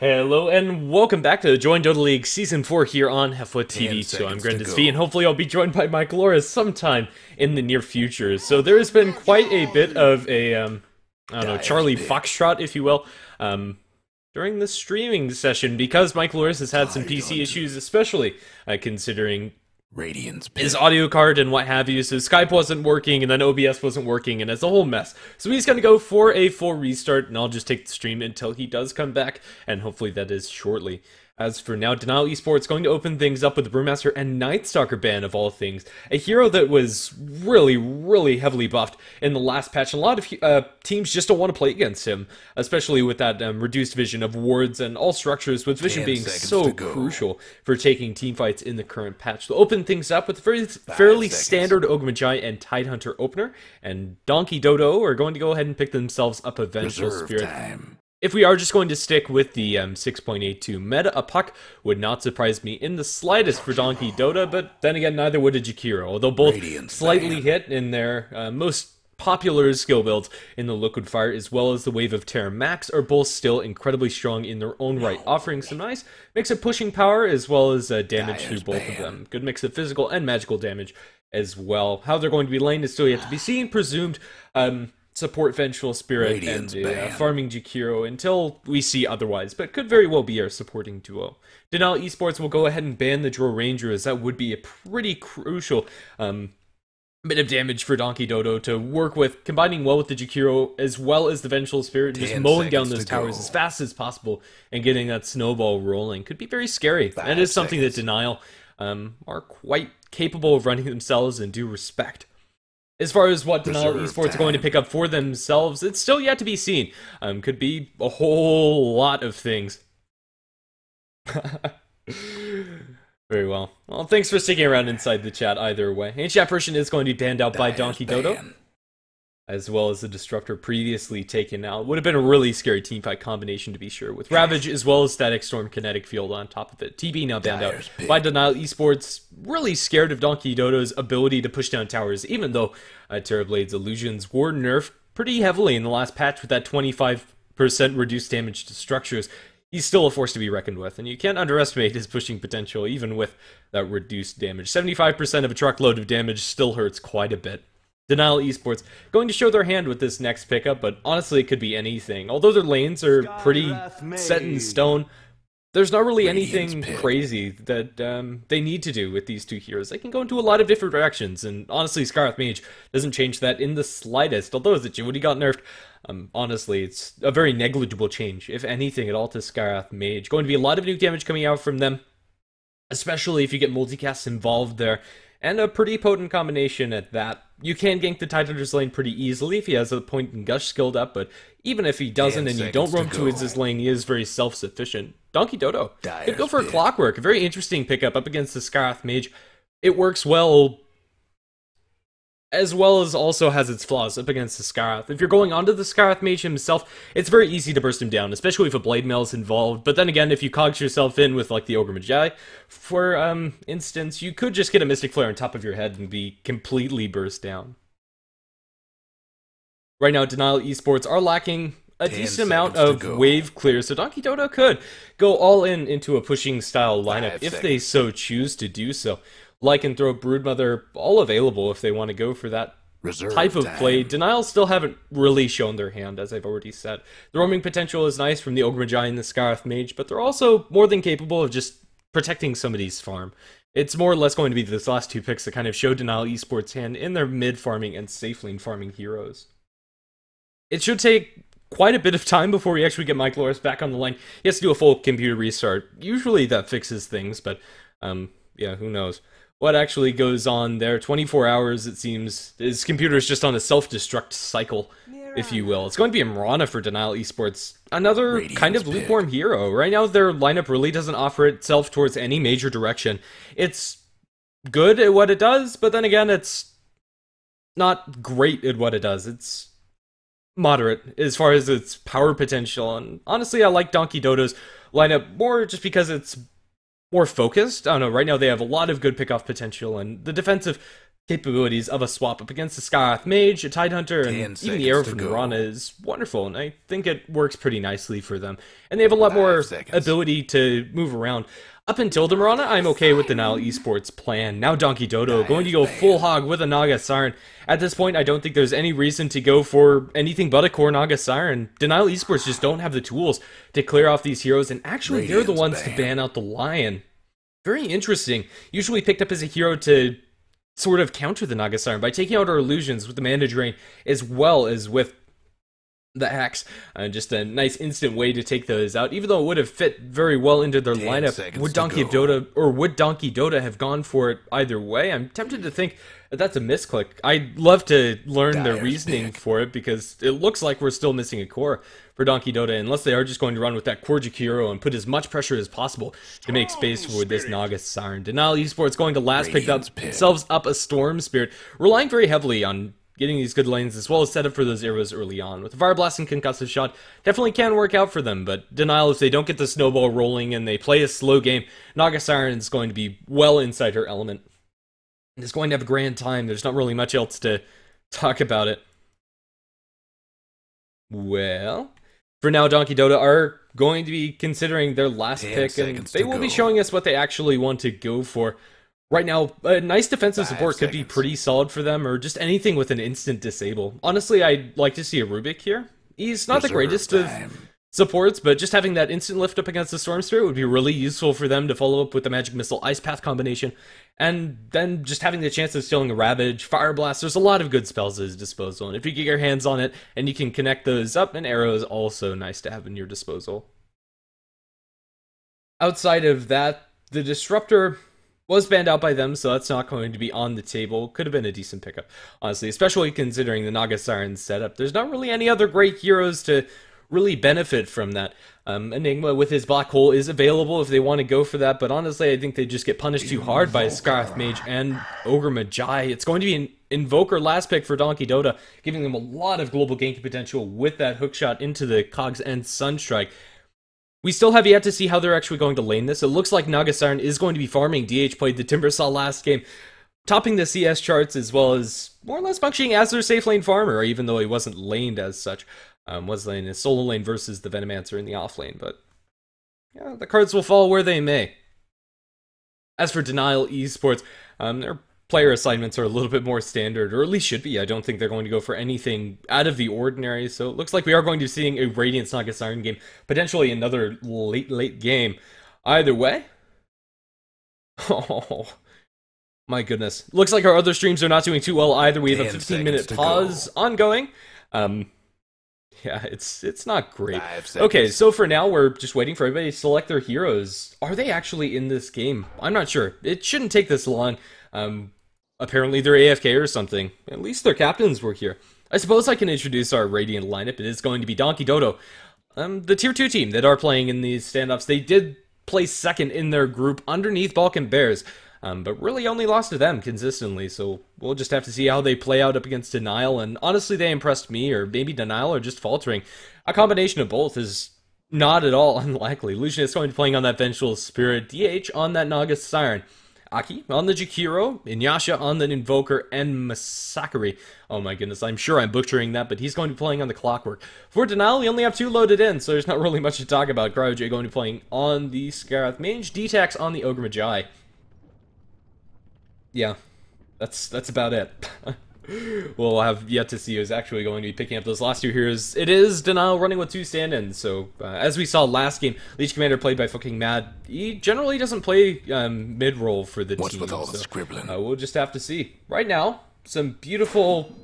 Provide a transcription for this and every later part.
Hello and welcome back to the Join Dota League Season 4 here on Hefla TV. So I'm Grandis V and hopefully I'll be joined by Mike Lorus sometime in the near future. So there has been quite a bit of a, um, I don't know, Charlie Foxtrot, if you will, um, during the streaming session because Mike Lorus has had some PC issues, especially uh, considering Radiance. his audio card and what have you. So Skype wasn't working, and then OBS wasn't working, and it's a whole mess. So he's gonna go for a full restart, and I'll just take the stream until he does come back, and hopefully that is shortly. As for now, Denial Esports going to open things up with the Brewmaster and Nightstalker ban of all things. A hero that was really, really heavily buffed in the last patch. A lot of uh, teams just don't want to play against him, especially with that um, reduced vision of wards and all structures, with vision being so crucial for taking team fights in the current patch. To open things up with a very fairly seconds. standard Ogre Magi and Tidehunter opener, and Donkey Dota are going to go ahead and pick themselves up a Vengeful Spirit. Time. If we are just going to stick with the um, 6.82 meta, a puck would not surprise me in the slightest for Donkey Dota, but then again, neither would a Jakiro, although both Radiant slightly hit in their uh, most popular skill builds in the Liquid Fire, as well as the Wave of Terror Max, are both still incredibly strong in their own right, offering some nice mix of pushing power as well as uh, damage through both of them. Good mix of physical and magical damage as well. How they're going to be lane is still yet to be seen. Presumed. Um, support Vengeful Spirit Radiance and uh, farming Jakiro until we see otherwise, but could very well be our supporting duo. Denial Esports will go ahead and ban the Drow Ranger as that would be a pretty crucial um, bit of damage for Donkey Dota to work with, combining well with the Jakiro as well as the Vengeful Spirit, and just mowing down those towers go. as fast as possible and getting that snowball rolling could be very scary. Five that is something seconds. that Denial um, are quite capable of running themselves and do respect. As far as what Denial Esports time. are going to pick up for themselves, it's still yet to be seen. Um, could be a whole lot of things. Very well. Well, thanks for sticking around inside the chat either way. And Ancient Persian is going to be banned out by Donkey Dota as well as the Disruptor previously taken out. Would have been a really scary teamfight combination to be sure, with Ravage as well as Static Storm Kinetic Field on top of it. TB now banned out by Denial Esports, really scared of Donkey Dota's ability to push down towers, even though uh, Terrorblade's illusions were nerfed pretty heavily in the last patch with that 25% reduced damage to structures. He's still a force to be reckoned with, and you can't underestimate his pushing potential even with that reduced damage. 75% of a truckload of damage still hurts quite a bit. Denial Esports going to show their hand with this next pickup, but honestly, it could be anything. Although their lanes are pretty set in stone, there's not really anything crazy that um, they need to do with these two heroes. They can go into a lot of different directions, and honestly, Skywrath Mage doesn't change that in the slightest. Although his agility got nerfed, um, honestly, it's a very negligible change, if anything at all, to Skywrath Mage. Going to be a lot of new damage coming out from them, especially if you get multicasts involved there and a pretty potent combination at that. You can gank the Tidehunter's lane pretty easily if he has a point and gush skilled up, but even if he doesn't and you don't roam to his lane, he is very self-sufficient. Donkey Dota could go for a Clockwork, a very interesting pickup up against the Skywrath Mage. It works well as well as also has its flaws up against the Skywrath. If you're going onto the Skywrath Mage himself, it's very easy to burst him down, especially if a Blade Mail is involved. But then again, if you cogs yourself in with like the Ogre Magi, for um, instance, you could just get a Mystic Flare on top of your head and be completely burst down. Right now, Denial Esports are lacking a decent amount of wave clear, so Donkey Dota could go all in into a pushing style lineup Five if seconds. they so choose to do so. Lycanthrope, Broodmother, all available if they want to go for that Reserve type of time. play. Denial still haven't really shown their hand, as I've already said. The roaming potential is nice from the Ogre Magi and the Skywrath Mage, but they're also more than capable of just protecting somebody's farm. It's more or less going to be these last two picks that kind of show Denial Esports' hand in their mid farming and safe lane farming heroes. It should take quite a bit of time before we actually get Mike Lorus back on the line. He has to do a full computer restart. Usually that fixes things, but um, yeah, who knows what actually goes on there. 24 hours, it seems. His computer is just on a self-destruct cycle, if you will. It's going to be a Mirana for Denial Esports. Another Radiance kind of lukewarm pick. hero. Right now, their lineup really doesn't offer itself towards any major direction. It's good at what it does, but then again, it's not great at what it does. It's moderate as far as its power potential. And honestly, I like Donkey Dota's lineup more just because it's more focused. I don't know. Right now, they have a lot of good pickoff potential, and the defensive capabilities of a swap up against the Skywrath Mage, a Tidehunter, and even the arrow from. Mirana is wonderful, and I think it works pretty nicely for them. And they have a lot Five more seconds. ability to move around. Up until the Mirana, I'm okay with Denial Esports plan. Now Donkey Dota going to go full hog with a Naga Siren. At this point, I don't think there's any reason to go for anything but a core Naga Siren. Denial Esports just don't have the tools to clear off these heroes, and actually, they're the ones to ban. ban out the Lion. Very interesting. Usually picked up as a hero to sort of counter the Naga Siren by taking out our illusions with the mana drain as well as with the axe. Uh, just a nice instant way to take those out, even though it would have fit very well into their lineup. Would Donkey go. Dota or would Donkey Dota have gone for it either way? I'm tempted to think that that's a misclick. I'd love to learn their reasoning pick. for it because it looks like we're still missing a core for Donkey Dota, unless they are just going to run with that core Jakiro and put as much pressure as possible to make space for this Naga Siren. Denial Esports going to last pick up pick. themselves up a Storm Spirit, relying very heavily on getting these good lanes as well as set up for those arrows early on. With the Fire Blast and Concussive Shot, definitely can work out for them, but Denial, if they don't get the snowball rolling and they play a slow game, Naga Siren is going to be well inside her element. And is going to have a grand time. There's not really much else to talk about it. Well, for now, Donkey Dota are going to be considering their last Ten pick, and they will be showing us what they actually want to go for. Right now, a nice defensive Five support could be pretty solid for them, or just anything with an instant disable. Honestly, I'd like to see a Rubik here. He's not the greatest of supports, but just having that instant lift up against the Storm Spirit would be really useful for them to follow up with the Magic Missile Ice Path combination, and then just having the chance of stealing a Ravage, Fire Blast. There's a lot of good spells at his disposal, and if you get your hands on it and you can connect those up, an arrow is also nice to have in your disposal. Outside of that, the Disruptor was banned out by them, so that's not going to be on the table. Could have been a decent pickup, honestly, especially considering the Naga Siren setup. There's not really any other great heroes to really benefit from that. Um, Enigma with his Black Hole is available if they want to go for that, but honestly, I think they just get punished too hard by Skywrath Mage and Ogre Magi. It's going to be an Invoker last pick for Donkey Dota, giving them a lot of global ganking potential with that hook shot into the Cogs and Sunstrike. We still have yet to see how they're actually going to lane this. It looks like Naga Siren is going to be farming. DH played the Timbersaw last game, topping the CS charts as well as more or less functioning as their safe lane farmer, even though he wasn't laned as such. Um, was lane his solo lane versus the Venomancer in the off lane, but yeah, the cards will fall where they may. As for Denial Esports, um, their player assignments are a little bit more standard, or at least should be. I don't think they're going to go for anything out of the ordinary. So it looks like we are going to be seeing a Radiant Naga Siren game, potentially another late, late game. Either way. Oh. My goodness. Looks like our other streams are not doing too well either. We have a 15 minute pause ongoing. Um yeah, it's it's not great. Okay, so for now we're just waiting for everybody to select their heroes. Are they actually in this game? I'm not sure. It shouldn't take this long. Um apparently they're AFK or something. At least their captains were here. I suppose I can introduce our Radiant lineup. It is going to be Donkey Dota. Um the tier 2 team that are playing in these stand-ups. They did place second in their group underneath Balkan Bears. Um, but really only lost to them consistently, so we'll just have to see how they play out up against Denial. And honestly, they impressed me, or maybe Denial are just faltering. A combination of both is not at all unlikely. Lucian is going to be playing on that Vengeful Spirit, DH on that Naga Siren. Aki on the Jakiro, Inuyasha on the Invoker, and Masakari. Oh my goodness, I'm sure I'm butchering that, but he's going to be playing on the Clockwork. For Denial, we only have two loaded in, so there's not really much to talk about. Cryo J going to be playing on the Skywrath Mage, D-Tax on the Ogre Magi. Yeah, that's that's about it. we'll have yet to see who's actually going to be picking up those last two heroes. It is Denial running with two stand-ins, so uh, as we saw last game, Legion Commander played by fucking Mad. He generally doesn't play um, mid-role for the What's team. with all the so, scribbling? uh, we'll just have to see. Right now, some beautiful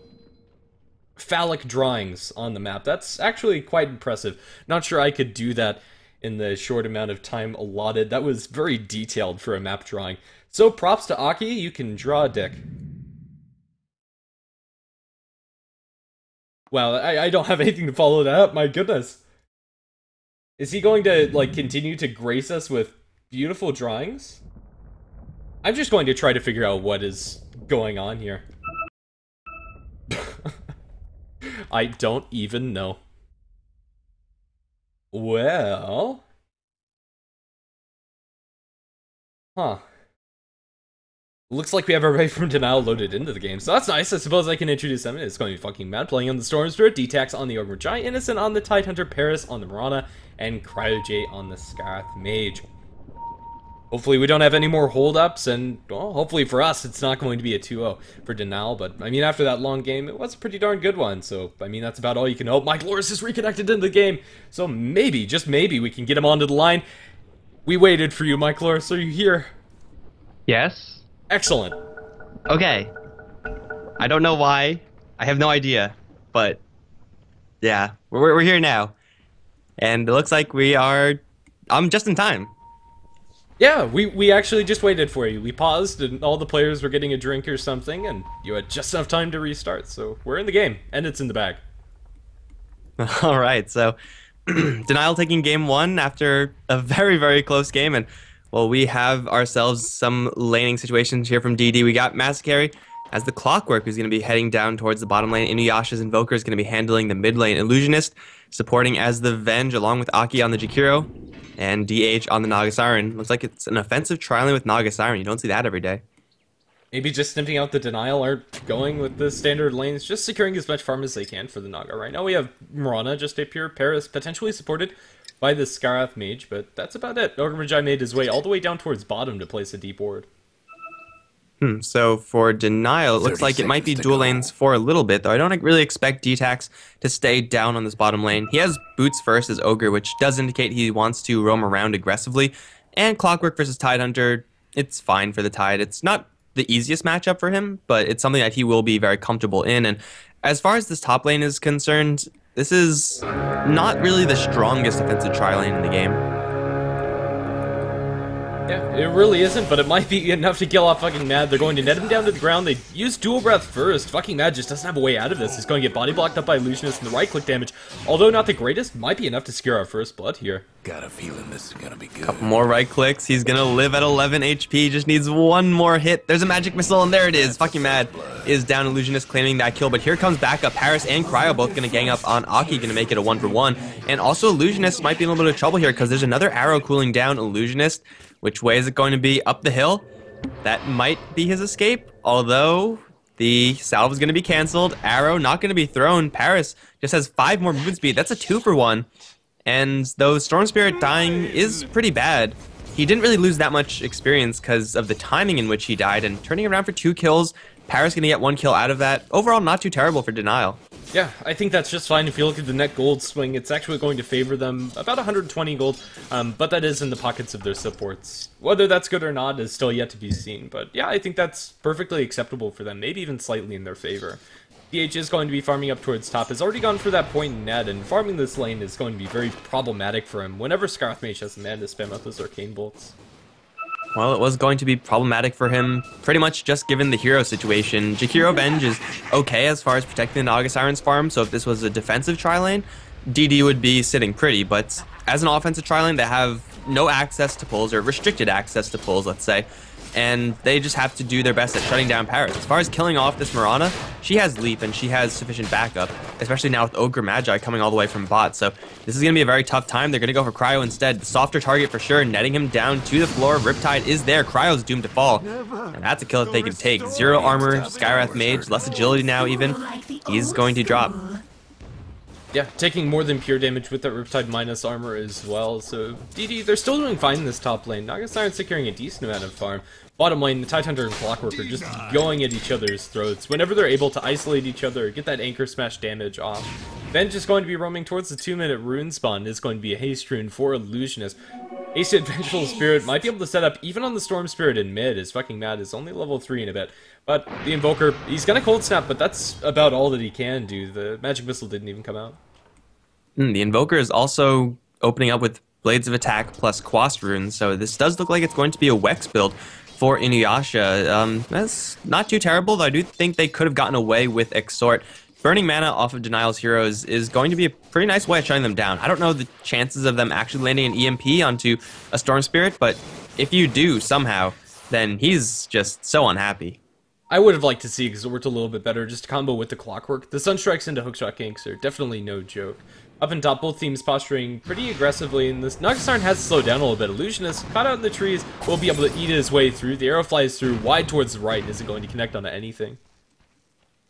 phallic drawings on the map. That's actually quite impressive. Not sure I could do that in the short amount of time allotted. That was very detailed for a map drawing. So props to Aki, you can draw a dick. Wow, I, I don't have anything to follow that up, my goodness. Is he going to, like, continue to grace us with beautiful drawings? I'm just going to try to figure out what is going on here. I don't even know. Well. Huh. Looks like we have everybody from Denial loaded into the game, so that's nice. I suppose I can introduce them. It's going to be fucking mad. Playing on the Storm Spirit, D-Tax on the Ogre Magi, Innocent on the Tidehunter, Paris on the Mirana, and Cryo J on the Skywrath Mage. Hopefully we don't have any more holdups, and well, hopefully for us it's not going to be a 2-0 for Denial, but I mean after that long game, it was a pretty darn good one, so I mean that's about all you can hope. Mike Lorus is reconnected into the game, so maybe, just maybe, we can get him onto the line. We waited for you, Mike Lorus, are you here? Yes? Excellent. Okay. I don't know why. I have no idea. But yeah, we're, we're here now. And it looks like we are. I'm just in time. Yeah, we, we actually just waited for you. We paused and all the players were getting a drink or something, and you had just enough time to restart. So we're in the game, and it's in the bag. All right, so Denial taking game one after a very, very close game. And well, we have ourselves some laning situations here from DD. We got Masakari as the Clockwork, who's going to be heading down towards the bottom lane. Inuyasha's Invoker is going to be handling the mid lane. Illusionist supporting as the Venge, along with Aki on the Jakiro, and DH on the Naga Siren. Looks like it's an offensive trialing with Naga Siren. You don't see that every day. Maybe just sniffing out the denial aren't going with the standard lanes, just securing as much farm as they can for the Naga. Right now we have Mirana, just a pure Paris, potentially supported by the Skywrath Mage, but that's about it. Ogre Magi made his way all the way down towards bottom to place a deep ward. Hmm, so for Denial, it looks like it might be dual lanes for a little bit, though I don't really expect D-Tax to stay down on this bottom lane. He has Boots first as Ogre, which does indicate he wants to roam around aggressively. And Clockwork versus Tidehunter, it's fine for the Tide. It's not the easiest matchup for him, but it's something that he will be very comfortable in. And as far as this top lane is concerned, this is not really the strongest offensive tri lane in the game. Yeah, it really isn't, but it might be enough to kill off fucking Mad. They're going to net him down to the ground. They use dual breath first. Fucking Mad just doesn't have a way out of this. He's going to get body blocked up by Illusionist and the right click damage. Although not the greatest, might be enough to secure our first blood here. Got a feeling this is gonna be good. Couple more right clicks. He's gonna live at 11 HP. Just needs one more hit. There's a magic missile, and there it is. Fucking Mad is down. Illusionist claiming that kill, but here comes backup. Paris and Cryo both gonna gang up on Aki, gonna make it a one for one. And also Illusionist might be in a little bit of trouble here because there's another arrow cooling down Illusionist which way is it going to be? Up the hill? That might be his escape, although the salve is going to be canceled. Arrow not going to be thrown. Paris just has five more movement speed. That's a two for one. And though Storm Spirit dying is pretty bad, he didn't really lose that much experience because of the timing in which he died. And turning around for two kills, Paris going to get one kill out of that. Overall, not too terrible for Denial. Yeah, I think that's just fine. If you look at the net gold swing, it's actually going to favor them about 120 gold, um, but that is in the pockets of their supports. Whether that's good or not is still yet to be seen, but yeah, I think that's perfectly acceptable for them, maybe even slightly in their favor. DH is going to be farming up towards top, has already gone for that point in net, and farming this lane is going to be very problematic for him whenever Skywrath Mage has the mana to spam out those Arcane Bolts. Well, it was going to be problematic for him, pretty much just given the hero situation. Jakiro Venge is okay as far as protecting the Naga Siren's farm, so if this was a defensive tri-lane, DD would be sitting pretty, but as an offensive tri-lane, they have no access to pulls, or restricted access to pulls, let's say, and they just have to do their best at shutting down Paris. As far as killing off this Mirana, she has Leap and she has sufficient backup, especially now with Ogre Magi coming all the way from bot. So this is going to be a very tough time. They're going to go for Cryo instead. The softer target for sure, netting him down to the floor. Riptide is there. Cryo's doomed to fall. And that's a kill that they can take. Zero armor, Skywrath Mage, less agility now even. He's going to drop. Yeah, taking more than pure damage with that Riptide minus armor as well, so DD, they're still doing fine in this top lane. Naga Siren securing a decent amount of farm. Bottom lane, the Tidehunter and Clockwork are just going at each other's throats. Whenever they're able to isolate each other, get that Anchor Smash damage off. Venge is going to be roaming towards the 2-minute rune spawn. Is going to be a haste rune for Illusionist. Hasted Vengeful Spirit might be able to set up even on the Storm Spirit in mid. Is fucking mad. Is only level 3 in a bit. But the Invoker, he's gonna Cold Snap, but that's about all that he can do. The Magic Missile didn't even come out. Mm, the Invoker is also opening up with Blades of Attack plus Quast runes, so this does look like it's going to be a Wex build for Inuyasha. Um, that's not too terrible, though I do think they could have gotten away with Exort. Burning mana off of Denial's heroes is going to be a pretty nice way of shutting them down. I don't know the chances of them actually landing an EMP onto a Storm Spirit, but if you do somehow, then he's just so unhappy. I would have liked to see Exort a little bit better, just to combo with the Clockwork. The Sunstrikes into hookshot ganks are definitely no joke. Up and top, both teams posturing pretty aggressively, and this Naga Siren has slowed down a little bit. Illusionist, caught out in the trees, will be able to eat his way through. The arrow flies through wide towards the right and isn't going to connect onto anything.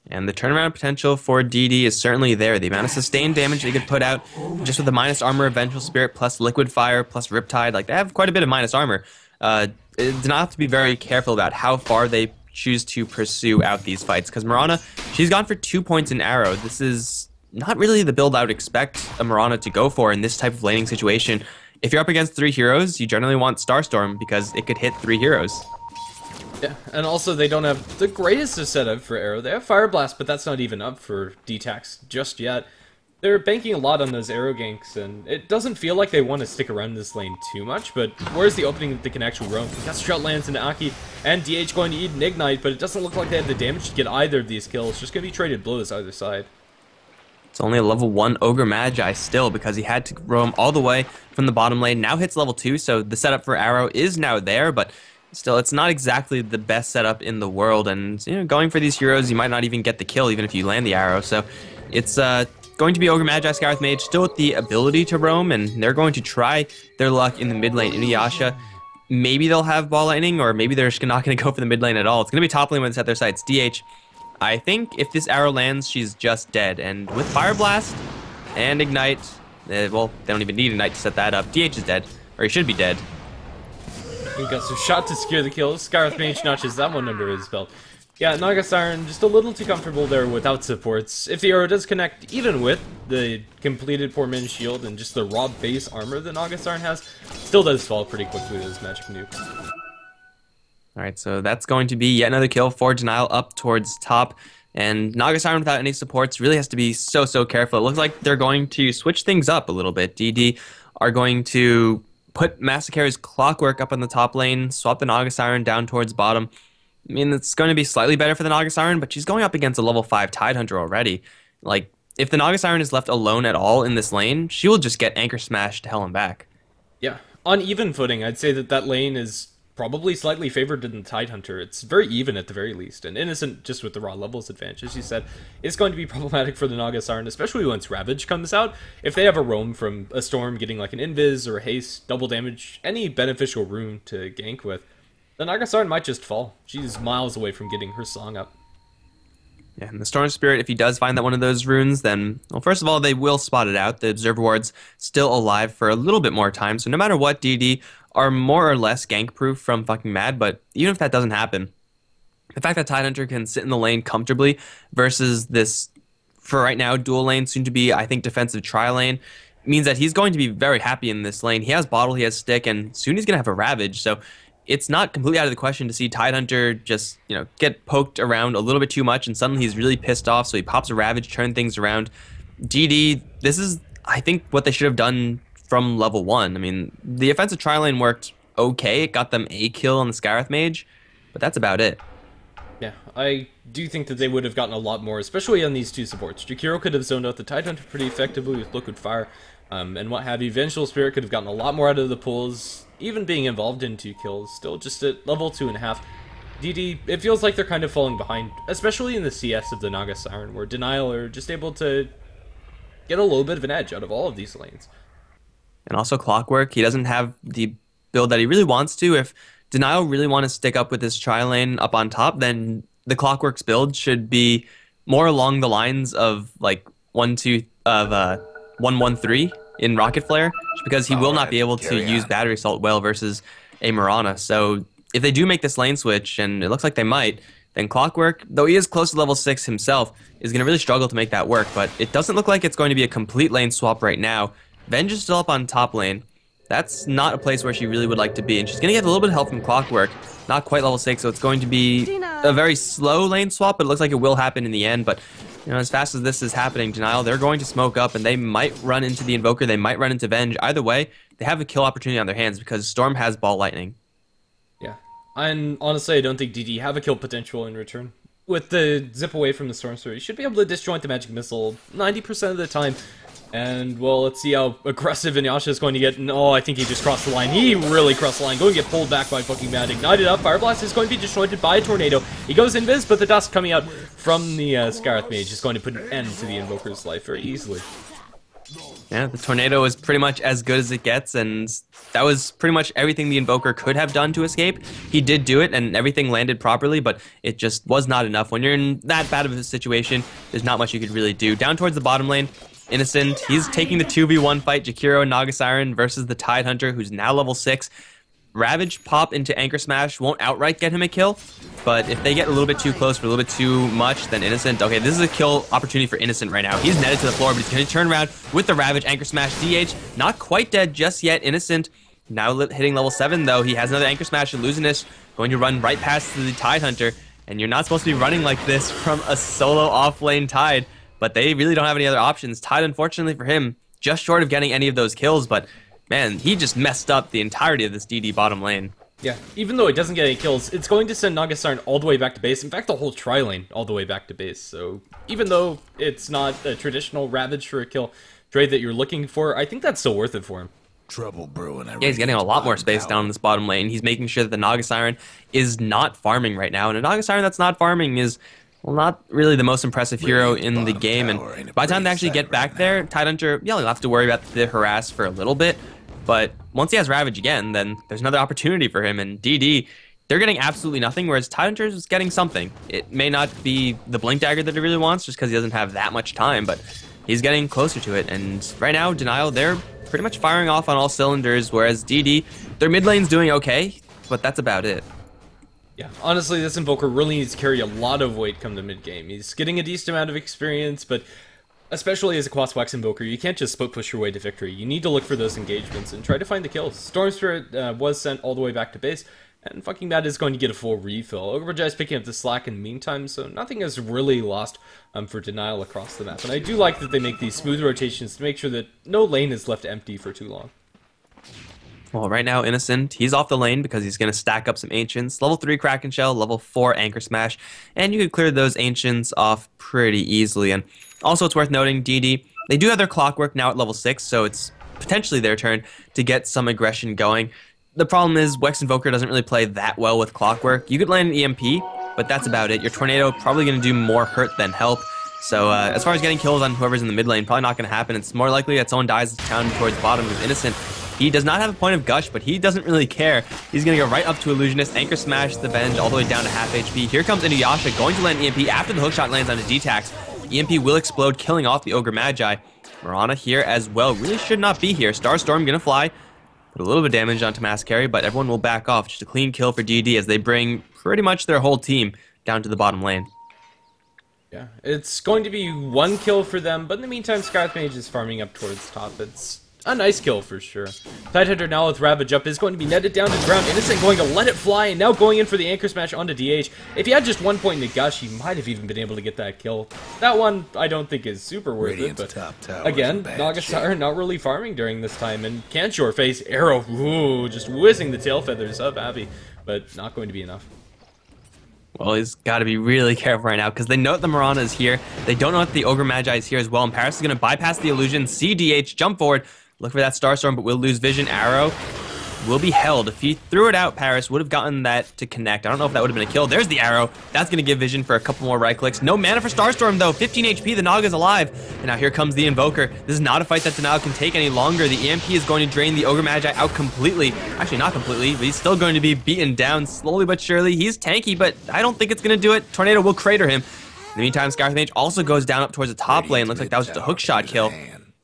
And the turnaround potential for DD is certainly there. The amount of sustained damage they could put out just with the minus armor of Vengeful Spirit plus Liquid Fire plus Riptide, like they have quite a bit of minus armor. Uh, it does not have to be very careful about how far they choose to pursue out these fights because Mirana, she's gone for two points in arrow. This is not really the build I would expect a Mirana to go for in this type of laning situation. If you're up against three heroes, you generally want Starstorm because it could hit three heroes. Yeah, and also they don't have the greatest of setup for Arrow. They have Fire Blast, but that's not even up for D-Tax just yet. They're banking a lot on those Arrow ganks, and it doesn't feel like they want to stick around this lane too much, but where's the opening that they can actually roam? Gust Shot lands into Aki, and DH going to eat an Ignite, but it doesn't look like they have the damage to get either of these kills. Just going to be traded blows either side. It's only a level 1 Ogre Magi still because he had to roam all the way from the bottom lane. Now hits level 2, so the setup for Arrow is now there, but still, it's not exactly the best setup in the world. And you know, going for these heroes, you might not even get the kill, even if you land the arrow. So it's uh, going to be Ogre Magi, Skywrath Mage, still with the ability to roam, and they're going to try their luck in the mid lane. Inuyasha, maybe they'll have Ball Lightning, or maybe they're just not going to go for the mid lane at all. It's going to be top lane when they set their sights. DH, I think if this arrow lands, she's just dead. And with Fire Blast and Ignite, uh, well, they don't even need Ignite to set that up. DH is dead, or he should be dead. He got some shot to secure the kill. Skywrath Mage notches that one under his belt. Yeah, Naga Siren just a little too comfortable there without supports. If the arrow does connect, even with the completed Poor Man's Shield and just the raw base armor that Naga Siren has, still does fall pretty quickly to those magic nukes. Alright, so that's going to be yet another kill for Denial up towards top. And Naga Siren without any supports really has to be so, so careful. It looks like they're going to switch things up a little bit. DD are going to put Masakari's Clockwork up on the top lane, swap the Naga Siren down towards bottom. I mean, it's going to be slightly better for the Naga Siren, but she's going up against a level 5 Tidehunter already. Like, if the Naga Siren is left alone at all in this lane, she will just get Anchor Smashed to hell and back. Yeah, on even footing, I'd say that that lane is probably slightly favored than the Tidehunter. It's very even at the very least, and innocent just with the raw levels advantage. As you said, it's going to be problematic for the Naga Siren, especially once Ravage comes out. If they have a roam from a Storm getting like an Invis or a Haste, double damage, any beneficial rune to gank with, the Naga Siren might just fall. She's miles away from getting her song up. Yeah, and the Storm Spirit, if he does find that one of those runes, then, well, first of all, they will spot it out. The Observer Ward's still alive for a little bit more time, so no matter what, DD are more or less gank proof from fucking Mad, but even if that doesn't happen, the fact that Tidehunter can sit in the lane comfortably versus this, for right now, dual lane, soon to be, I think, defensive tri lane, means that he's going to be very happy in this lane. He has Bottle, he has Stick, and soon he's going to have a Ravage, so it's not completely out of the question to see Tidehunter just, you know, get poked around a little bit too much and suddenly he's really pissed off, so he pops a Ravage, turn things around. DD, this is, I think, what they should have done from level one. I mean, the offensive tri lane worked okay. It got them a kill on the Skywrath Mage, but that's about it. Yeah, I do think that they would have gotten a lot more, especially on these two supports. Jakiro could have zoned out the Tidehunter pretty effectively with Liquid Fire, um, and what have you. Vengeful Spirit could have gotten a lot more out of the pulls, even being involved in two kills, still just at level two and a half. DD, it feels like they're kind of falling behind, especially in the CS of the Naga Siren, where Denial are just able to get a little bit of an edge out of all of these lanes. And also Clockwork, he doesn't have the build that he really wants to. If Denial really want to stick up with his tri lane up on top, then the Clockwork's build should be more along the lines of like one two of uh one one three in Rocket Flare, because he All will right, not be able to use Battery Assault well versus a Mirana. So if they do make this lane switch, and it looks like they might, then Clockwork, though he is close to level 6 himself, is going to really struggle to make that work. But it doesn't look like it's going to be a complete lane swap right now. Venge is still up on top lane. That's not a place where she really would like to be, and she's going to get a little bit of help from Clockwork. Not quite level 6, so it's going to be a very slow lane swap, but it looks like it will happen in the end. But you know, as fast as this is happening, Denial, they're going to smoke up, and they might run into the Invoker, they might run into Venge. Either way, they have a kill opportunity on their hands because Storm has Ball Lightning. Yeah, and honestly, I don't think DD have a kill potential in return. With the zip away from the Storm Spirit, you should be able to disjoint the Magic Missile 90% of the time. And, well, let's see how aggressive Inuyasha is going to get. No, I think he just crossed the line. He really crossed the line. Going to get pulled back by fucking Mad. Ignited up. Fire Blast is going to be destroyed by a tornado. He goes invis, but the dust coming out from the uh, Mage is going to put an end to the Invoker's life very easily. Yeah, the tornado is pretty much as good as it gets, and that was pretty much everything the Invoker could have done to escape. He did do it, and everything landed properly, but it just was not enough. When you're in that bad of a situation, there's not much you could really do. Down towards the bottom lane, Innocent, he's taking the 2v1 fight, Jakiro and Naga Siren versus the Tidehunter, who's now level 6. Ravage pop into Anchor Smash won't outright get him a kill, but if they get a little bit too close for a little bit too much, then Innocent, okay, this is a kill opportunity for Innocent right now. He's netted to the floor, but he's going to turn around with the Ravage, Anchor Smash, DH, not quite dead just yet. Innocent now hitting level 7, though. He has another Anchor Smash, Illusionist going to run right past the Tidehunter, and you're not supposed to be running like this from a solo off-lane Tide, but they really don't have any other options. Tide, unfortunately for him, just short of getting any of those kills, but man, he just messed up the entirety of this DD bottom lane. Yeah, even though it doesn't get any kills, it's going to send Naga Siren all the way back to base. In fact, the whole tri lane all the way back to base. So even though it's not a traditional Ravage for a kill trade that you're looking for, I think that's still worth it for him. Trouble brewing. Yeah, he's getting a lot more space down in this bottom lane. He's making sure that the Naga Siren is not farming right now. And a Naga Siren that's not farming is well, not really the most impressive hero in the game. And by the time they actually get back there, Tidehunter, yeah, he'll have to worry about the harass for a little bit. But once he has Ravage again, then there's another opportunity for him. And DD, they're getting absolutely nothing, whereas Tidehunter is getting something. It may not be the Blink Dagger that he really wants, just because he doesn't have that much time, but he's getting closer to it. And right now, Denial, they're pretty much firing off on all cylinders, whereas DD, their mid lane's doing okay, but that's about it. Yeah, honestly, this Invoker really needs to carry a lot of weight come to mid-game. He's getting a decent amount of experience, but especially as a Quas Invoker, you can't just split push your way to victory. You need to look for those engagements and try to find the kills. Storm Spirit uh, was sent all the way back to base, and fucking Mad is going to get a full refill. Ogre is picking up the slack in the meantime, so nothing is really lost um, for Denial across the map. And I do like that they make these smooth rotations to make sure that no lane is left empty for too long. Well, right now, Innocent, he's off the lane because he's going to stack up some Ancients. Level 3 Kraken Shell, level 4 Anchor Smash, and you could clear those Ancients off pretty easily. And also, it's worth noting, DD, they do have their Clockwork now at level 6, so it's potentially their turn to get some aggression going. The problem is, Wex Invoker doesn't really play that well with Clockwork. You could land an EMP, but that's about it. Your Tornado probably going to do more hurt than help. So uh, as far as getting kills on whoever's in the mid lane, probably not going to happen. It's more likely that someone dies down towards bottom who's innocent he does not have a point of gush, but he doesn't really care. He's going to go right up to Illusionist, Anchor Smash the Venge all the way down to half HP. Here comes Inuyasha going to land EMP after the hookshot lands on a D-Tax. EMP will explode, killing off the Ogre Magi. Mirana here as well. Really should not be here. Starstorm going to fly. Put a little bit of damage onto Carry, but everyone will back off. Just a clean kill for DD as they bring pretty much their whole team down to the bottom lane. Yeah, it's going to be one kill for them, but in the meantime, Skywrath Mage is farming up towards top. It's a nice kill for sure. Tidehunter now with Ravage up is going to be netted down to the ground. Innocent going to let it fly and now going in for the anchor smash onto DH. If he had just one point in the gush, he might have even been able to get that kill. That one I don't think is super worth Radiant's it, but again, Nagasar not really farming during this time and can't short face arrow, ooh, just whizzing the tail feathers of Abby, but not going to be enough. Well, he's got to be really careful right now because they know that the Mirana is here. They don't know that the Ogre Magi is here as well. And Paris is going to bypass the illusion, CDH, jump forward, Look for that Starstorm, but we'll lose Vision. Arrow will be held. If he threw it out, Paris would have gotten that to connect. I don't know if that would have been a kill. There's the arrow. That's going to give Vision for a couple more right clicks. No mana for Starstorm, though. 15 HP. The Naga's alive. And now here comes the Invoker. This is not a fight that Denial can take any longer. The EMP is going to drain the Ogre Magi out completely. Actually, not completely, but he's still going to be beaten down slowly but surely. He's tanky, but I don't think it's going to do it. Tornado will crater him. In the meantime, Skywrath Mage also goes down up towards the top lane. Looks like that was just a hook shot kill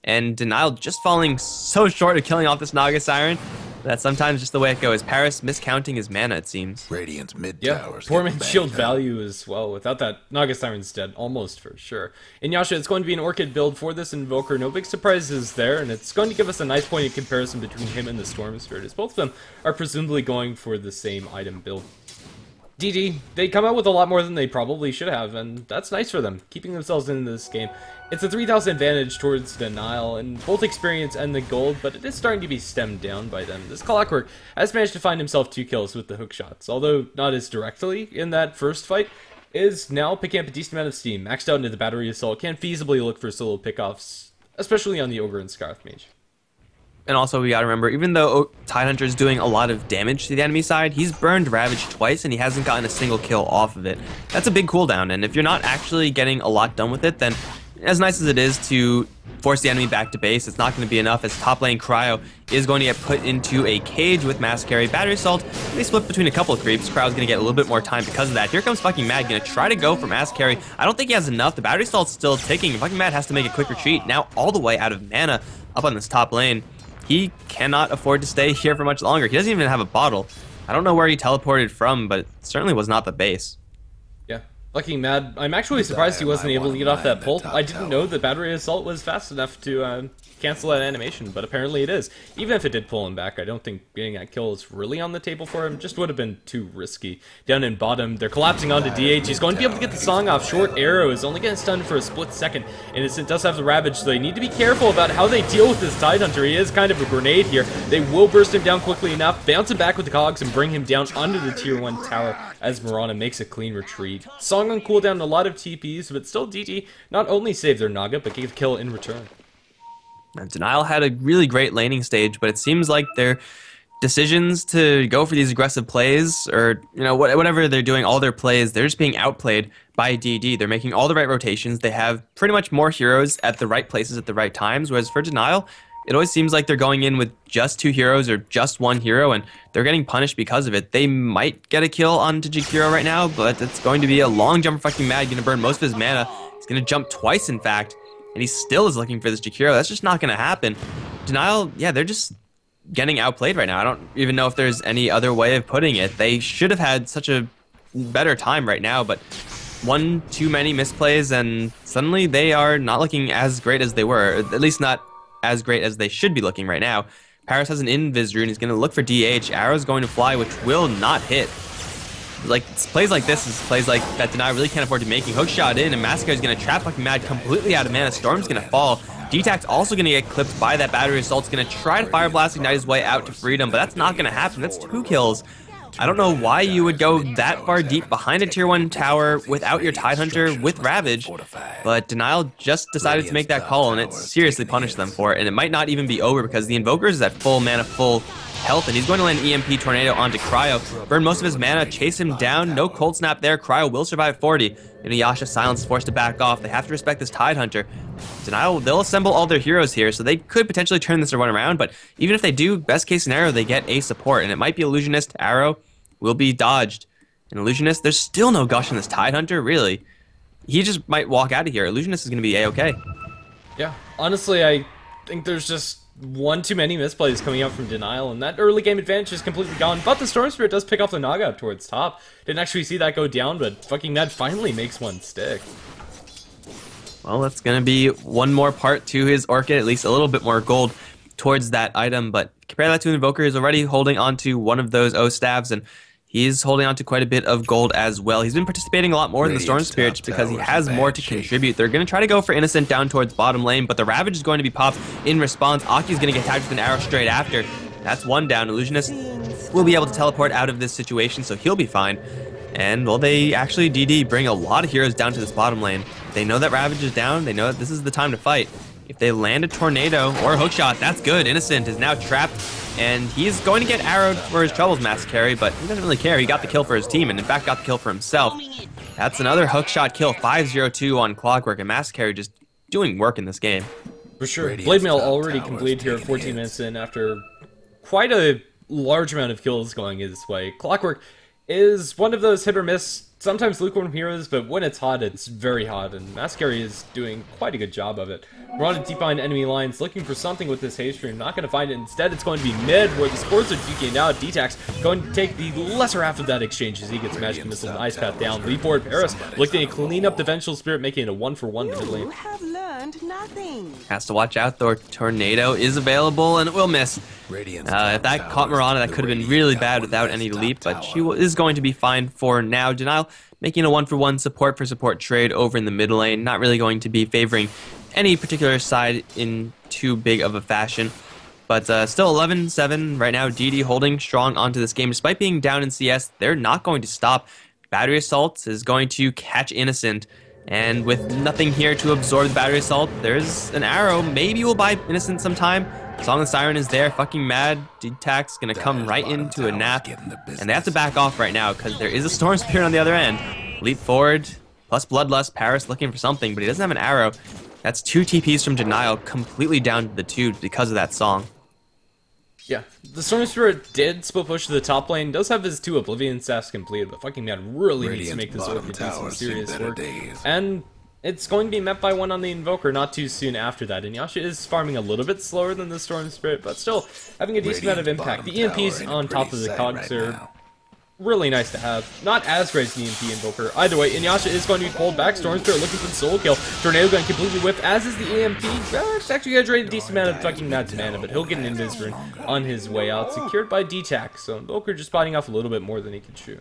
and Denial just falling so short of killing off this Naga Siren. That's sometimes just the way it goes. Paris miscounting his mana, it seems. Radiant's mid yeah, towers. Poor man's shield value as well. Without that, Naga Siren's dead, almost for sure. Inuyasha, it's going to be an Orchid build for this Invoker. No big surprises there, and it's going to give us a nice point of comparison between him and the Storm Spirit, as both of them are presumably going for the same item build. DD, they come out with a lot more than they probably should have, and that's nice for them, keeping themselves in this game. It's a 3000 advantage towards Denial, and both experience and the gold, but it is starting to be stemmed down by them. This Clockwork has managed to find himself two kills with the hook shots, although not as directly in that first fight, is now picking up a decent amount of steam, maxed out into the battery assault, can't feasibly look for solo pickoffs especially on the Ogre and Skywrath Mage. And also, we gotta remember, even though Tidehunter is doing a lot of damage to the enemy side, he's burned Ravage twice and he hasn't gotten a single kill off of it. That's a big cooldown, and if you're not actually getting a lot done with it, then as nice as it is to force the enemy back to base, it's not going to be enough as top lane Cryo is going to get put into a cage with Masakari. Battery Assault, they split between a couple of creeps. Cryo's going to get a little bit more time because of that. Here comes fucking Mad, going to try to go for Masakari. I don't think he has enough. The Battery Assault's still ticking. Fucking Mad has to make a quick retreat. Now all the way out of mana up on this top lane. He cannot afford to stay here for much longer. He doesn't even have a bottle. I don't know where he teleported from, but it certainly was not the base. Yeah. Lucky Mad, I'm actually surprised he wasn't able to get off that pole. I didn't know that Battery Assault was fast enough to uh, cancel that animation, but apparently it is. Even if it did pull him back, I don't think getting that kill is really on the table for him. Just would have been too risky. Down in bottom, they're collapsing onto DH. He's going to be able to get the song off. Short arrow is only getting stunned for a split second. Innocent does have the Ravage, so they need to be careful about how they deal with this Tidehunter. He is kind of a grenade here. They will burst him down quickly enough, bounce him back with the cogs, and bring him down under the tier 1 tower as Mirana makes a clean retreat. Song on cooldown, a lot of TPs, but still DD not only saved their Naga, but gave kill in return. Denial had a really great laning stage, but it seems like their decisions to go for these aggressive plays, or you know whatever they're doing, all their plays, they're just being outplayed by DD. They're making all the right rotations. They have pretty much more heroes at the right places at the right times. Whereas for Denial, it always seems like they're going in with just two heroes or just one hero, and they're getting punished because of it. They might get a kill onto Jakiro right now, but it's going to be a long jump for fucking Mad, going to burn most of his mana. He's going to jump twice, in fact and he still is looking for this Jakiro. That's just not going to happen. Denial, yeah, they're just getting outplayed right now. I don't even know if there's any other way of putting it. They should have had such a better time right now, but one too many misplays, and suddenly they are not looking as great as they were, at least not as great as they should be looking right now. Paris has an invis rune. He's going to look for DH. Arrow's going to fly, which will not hit like plays like this is plays like that Deny really can't afford to making hook shot in, and Masakari is gonna trap fucking Mad completely out of mana. Storm's gonna fall. DTAC's also gonna get clipped by that battery assault. assault's gonna try to fire blast ignite his way out to freedom, but that's not gonna happen. That's two kills. I don't know why you would go that far deep behind a tier 1 tower without your Tidehunter with Ravage, but Denial just decided to make that call and it seriously punished them for it, and it might not even be over because the Invoker is at full mana, full health, and he's going to land EMP Tornado onto Cryo. Burn most of his mana, chase him down. No Cold Snap there. Cryo will survive 40. Inuyasha Silence is forced to back off. They have to respect this Tidehunter. Denial, they'll assemble all their heroes here, so they could potentially turn this around around, but even if they do, best case scenario, they get a support, and it might be Illusionist, Arrow, will be dodged. And Illusionist, there's still no gush in this Tidehunter, really. He just might walk out of here. Illusionist is going to be a-okay. Yeah, honestly, I think there's just one too many misplays coming out from Denial, and that early game advantage is completely gone. But the Storm Spirit does pick off the Naga up towards top. Didn't actually see that go down, but fucking Ned finally makes one stick. Well, that's going to be one more part to his Orchid, at least a little bit more gold towards that item. But compare that to Invoker, who's already holding onto one of those O staves, and He's holding on to quite a bit of gold as well. He's been participating a lot more in the Storm Spirits because he has more to contribute. They're going to try to go for Innocent down towards bottom lane, but the Ravage is going to be popped in response. Aki's going to get tagged with an arrow straight after. That's one down. Illusionist will be able to teleport out of this situation, so he'll be fine. And, well, they actually, DD, bring a lot of heroes down to this bottom lane. They know that Ravage is down. They know that this is the time to fight. If they land a tornado or a hookshot, that's good. Innocent is now trapped, and he's going to get arrowed for his troubles, Masakari, but he doesn't really care. He got the kill for his team, and in fact got the kill for himself. That's another hookshot kill, 5-0-2 on Clockwork, and Masakari just doing work in this game. For sure. Blade Mail already completed here 14 minutes in after quite a large amount of kills going his way. Clockwork is one of those hit or miss sometimes lukewarm heroes, but when it's hot, it's very hot, and Masakari is doing quite a good job of it. We're on a deep behind enemy lines, looking for something with this haste stream, not going to find it. Instead, it's going to be mid, where the sports are DKing out. Detax going to take the lesser half of that exchange as he gets Magic Missile and Ice Path down. Leap forward, Paris looking to clean up the Vengeful Spirit, making it a one for one in the mid lane. have learned nothing. Has to watch out, though. Tornado is available, and it will miss. Uh, if that caught Mirana, that could have been really bad without any leap, but she is going to be fine for now. Denial making a one-for-one support for support trade over in the mid lane. Not really going to be favoring any particular side in too big of a fashion. But uh, still 11-7 right now. DD holding strong onto this game. Despite being down in CS, they're not going to stop. Battery Assault is going to catch Innocent. And with nothing here to absorb the battery assault, there's an arrow. Maybe we'll buy Innocent sometime. Song of the Siren is there, fucking mad. D-Tac's gonna come right into a nap. And they have to back off right now because there is a Storm Spirit on the other end. Leap forward, plus Bloodlust. Paris looking for something, but he doesn't have an arrow. That's two TPs from Denial, completely down to the two because of that song. Yeah, the Storm Spirit did split push to the top lane, does have his two Oblivion staffs completed, but fucking Mad really needs to make this Orchid do some serious work. Days. And it's going to be met by one on the Invoker not too soon after that. Inuyasha is farming a little bit slower than the Storm Spirit, but still having a decent amount of impact. The EMPs on top of the cogs right are now really nice to have. Not as great as the EMP Invoker. Either way, Inuyasha is going to be pulled back. Storm Spirit looking for the Soul kill. Tornado Gun completely whipped, as is the EMP. Well, it's actually going to drain a decent amount of fucking Mad's mana, but he'll get an Invis Rune on his way out. Secured by D-Tac, so Invoker just biting off a little bit more than he could chew.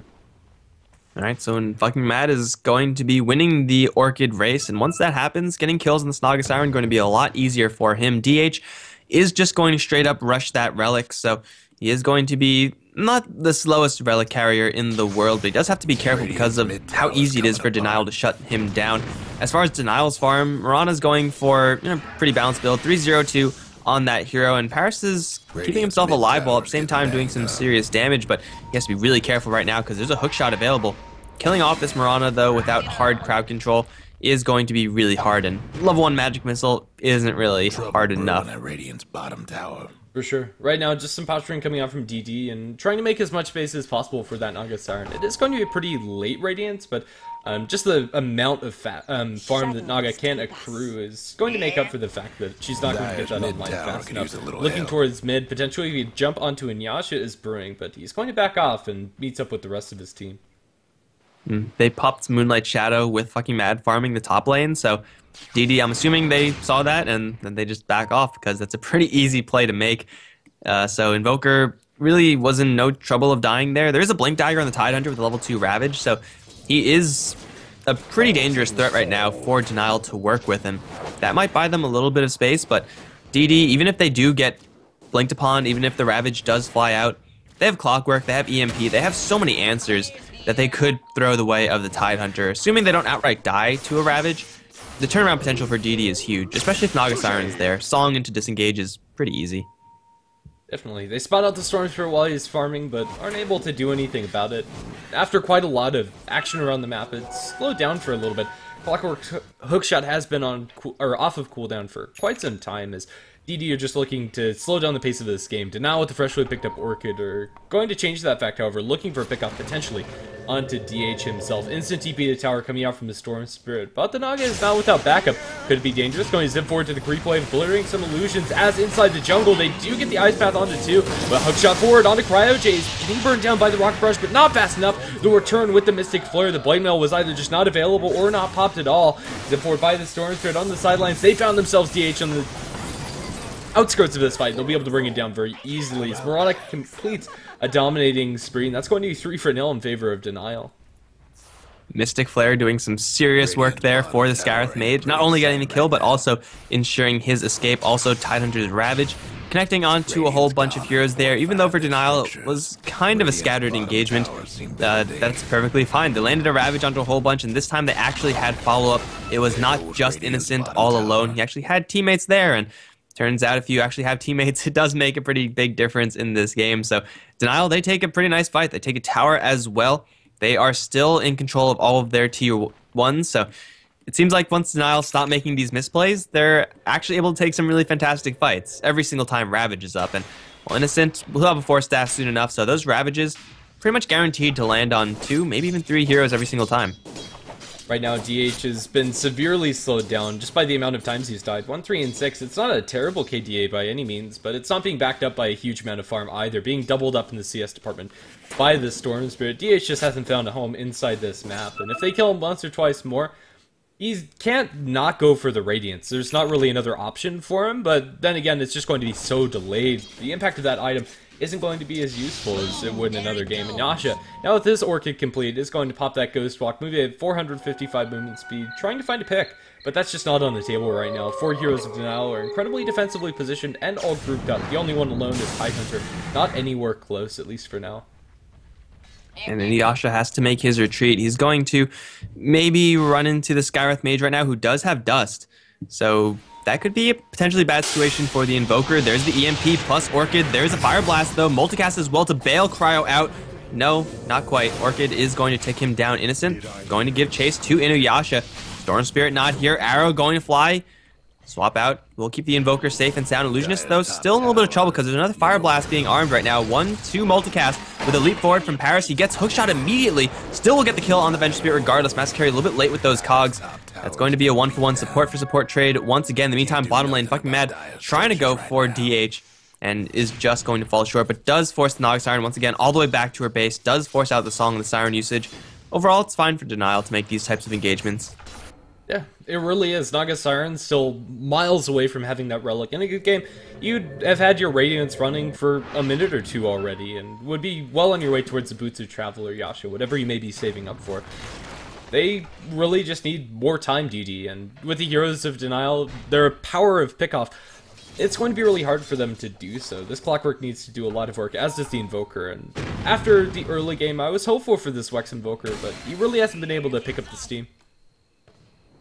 Alright, so in fucking Mad is going to be winning the Orchid race, and once that happens, getting kills in the Snaga Siren going to be a lot easier for him. DH is just going to straight up rush that Relic, so he is going to be not the slowest relic carrier in the world, but he does have to be careful because of how easy it is for Denial to shut him down. As far as Denial's farm, Mirana's going for you know, pretty balanced build, 302 on that hero, and Paris is keeping himself alive while at the same time doing some serious damage, but he has to be really careful right now because there's a hook shot available. Killing off this Mirana, though, without hard crowd control is going to be really hard, and level 1 magic missile isn't really hard enough. Radiant's bottom tower. For sure. Right now, just some posturing coming out from DD and trying to make as much space as possible for that Naga Siren. It is going to be a pretty late Radiance, but um, just the amount of fat, um, farm that Naga can accrue is going to make up for the fact that she's not going to get that online fast enough. Looking help. towards mid, potentially he jump onto Inuyasha is brewing, but he's going to back off and meets up with the rest of his team. Mm, they popped Moonlight Shadow with fucking Mad farming the top lane, so DD, I'm assuming they saw that and then they just back off because that's a pretty easy play to make. Uh, so Invoker really was in no trouble of dying there. There is a Blink Dagger on the Tidehunter with a level 2 Ravage, so he is a pretty dangerous threat right now for Denial to work with, him. that might buy them a little bit of space, but DD, even if they do get blinked upon, even if the Ravage does fly out, they have Clockwork, they have EMP, they have so many answers that they could throw the way of the Tidehunter, assuming they don't outright die to a Ravage the turnaround potential for DD is huge, especially if Naga Siren's there. Song into disengage is pretty easy. Definitely. They spot out the Storm Spirit while he's farming, but aren't able to do anything about it. After quite a lot of action around the map, it's slowed down for a little bit. Clockwork Hookshot has been on or off of cooldown for quite some time, as DD are just looking to slow down the pace of this game. Denial with the freshly picked up Orchid are going to change that fact, however, looking for a pickup potentially onto DH himself. Instant TP to tower coming out from the Storm Spirit, but the Naga is not without backup. Could be dangerous? Going to zip forward to the creep wave, blurring some illusions as inside the jungle. They do get the Ice Path onto two, but hookshot forward onto Cryo Jays, getting burned down by the Rock Brush, but not fast enough. The return with the Mystic Flare, the Blade Mail was either just not available or not popped at all. Zip forward by the Storm Spirit on the sidelines. They found themselves DH on the outskirts of this fight. They'll be able to bring it down very easily. As Murata completes a dominating spree, and that's going to be 3 for nil in favor of Denial. Mystic Flare doing some serious work there for the Skywrath Mage, not only getting the kill, but also ensuring his escape. Also, Tidehunter's Ravage, connecting onto a whole bunch of heroes there, even though for Denial it was kind of a scattered engagement. Uh, that's perfectly fine. They landed a Ravage onto a whole bunch, and this time they actually had follow-up. It was not just Innocent all alone. He actually had teammates there, and Turns out if you actually have teammates, it does make a pretty big difference in this game. So Denial, they take a pretty nice fight. They take a tower as well. They are still in control of all of their tier ones. So it seems like once Denial stop making these misplays, they're actually able to take some really fantastic fights. Every single time Ravage is up. And well, Innocent will have a four staff soon enough. So those Ravages pretty much guaranteed to land on two, maybe even three heroes every single time. Right now, DH has been severely slowed down just by the amount of times he's died. 1, 3, and 6. It's not a terrible KDA by any means, but it's not being backed up by a huge amount of farm either. Being doubled up in the CS department by the Storm Spirit. DH just hasn't found a home inside this map. And if they kill him once or twice more, he can't not go for the Radiance. There's not really another option for him, but then again, it's just going to be so delayed. The impact of that item isn't going to be as useful as it would in another game. And Yasha, now with this Orchid complete, is going to pop that Ghost Walk, moving at 455 movement speed, trying to find a pick, but that's just not on the table right now. Four Heroes of Denial are incredibly defensively positioned and all grouped up. The only one alone is Tidehunter, not anywhere close, at least for now. And then Yasha has to make his retreat. He's going to maybe run into the Skywrath Mage right now, who does have Dust. So that could be a potentially bad situation for the Invoker. There's the EMP plus Orchid. There's a Fire Blast, though. Multicast as well to bail Cryo out. No, not quite. Orchid is going to take him down innocent. Going to give chase to Inuyasha. Storm Spirit not here. Arrow going to fly. Swap out. We'll keep the Invoker safe and sound. Illusionist, though, still in a little bit of trouble because there's another Fire Blast being armed right now. One, two multicast with a leap forward from Paris. He gets hookshot immediately. Still will get the kill on the Vengeful Spirit regardless. Masakari a little bit late with those cogs. That's going to be a one-for-one support for support trade. Once again, in the meantime, bottom lane, fucking mad, trying to go for DH and is just going to fall short, but does force the Naga Siren once again all the way back to her base, does force out the Song and the Siren usage. Overall, it's fine for Denial to make these types of engagements. Yeah, it really is. Naga Siren still miles away from having that relic. In a good game, you'd have had your Radiance running for a minute or two already, and would be well on your way towards the Boots of Traveler Yasha, whatever you may be saving up for. They really just need more time, DD, and with the Heroes of Denial, their power of pickoff, it's going to be really hard for them to do so. This Clockwork needs to do a lot of work, as does the Invoker, and after the early game, I was hopeful for this Wex Invoker, but he really hasn't been able to pick up the steam.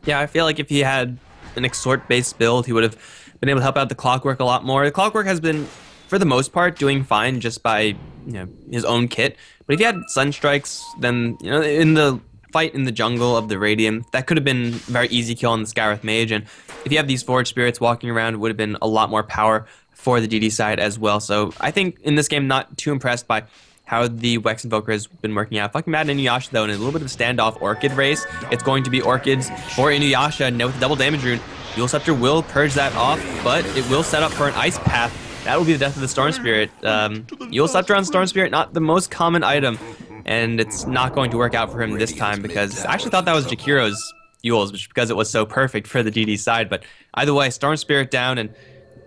Yeah, I feel like if he had an Exort based build, he would have been able to help out the clockwork a lot more. The clockwork has been, for the most part, doing fine just by you know his own kit. But if he had sunstrikes, then you know in the fight in the jungle of the Radium, that could have been a very easy kill on the Skywrath Mage. And if you have these Forge Spirits walking around, it would have been a lot more power for the DD side as well. So I think in this game, not too impressed by how the Wex Invoker has been working out. Fucking Mad Inuyasha, though, in a little bit of standoff Orchid race. It's going to be Orchids for Inuyasha, now with the double damage rune. Eul Scepter will purge that off, but it will set up for an Ice Path. That will be the death of the Storm Spirit. Um, Eul Scepter on Storm Spirit, not the most common item, and it's not going to work out for him this time because I actually thought that was Jakiro's Eul's, which because it was so perfect for the DD side. But either way, Storm Spirit down and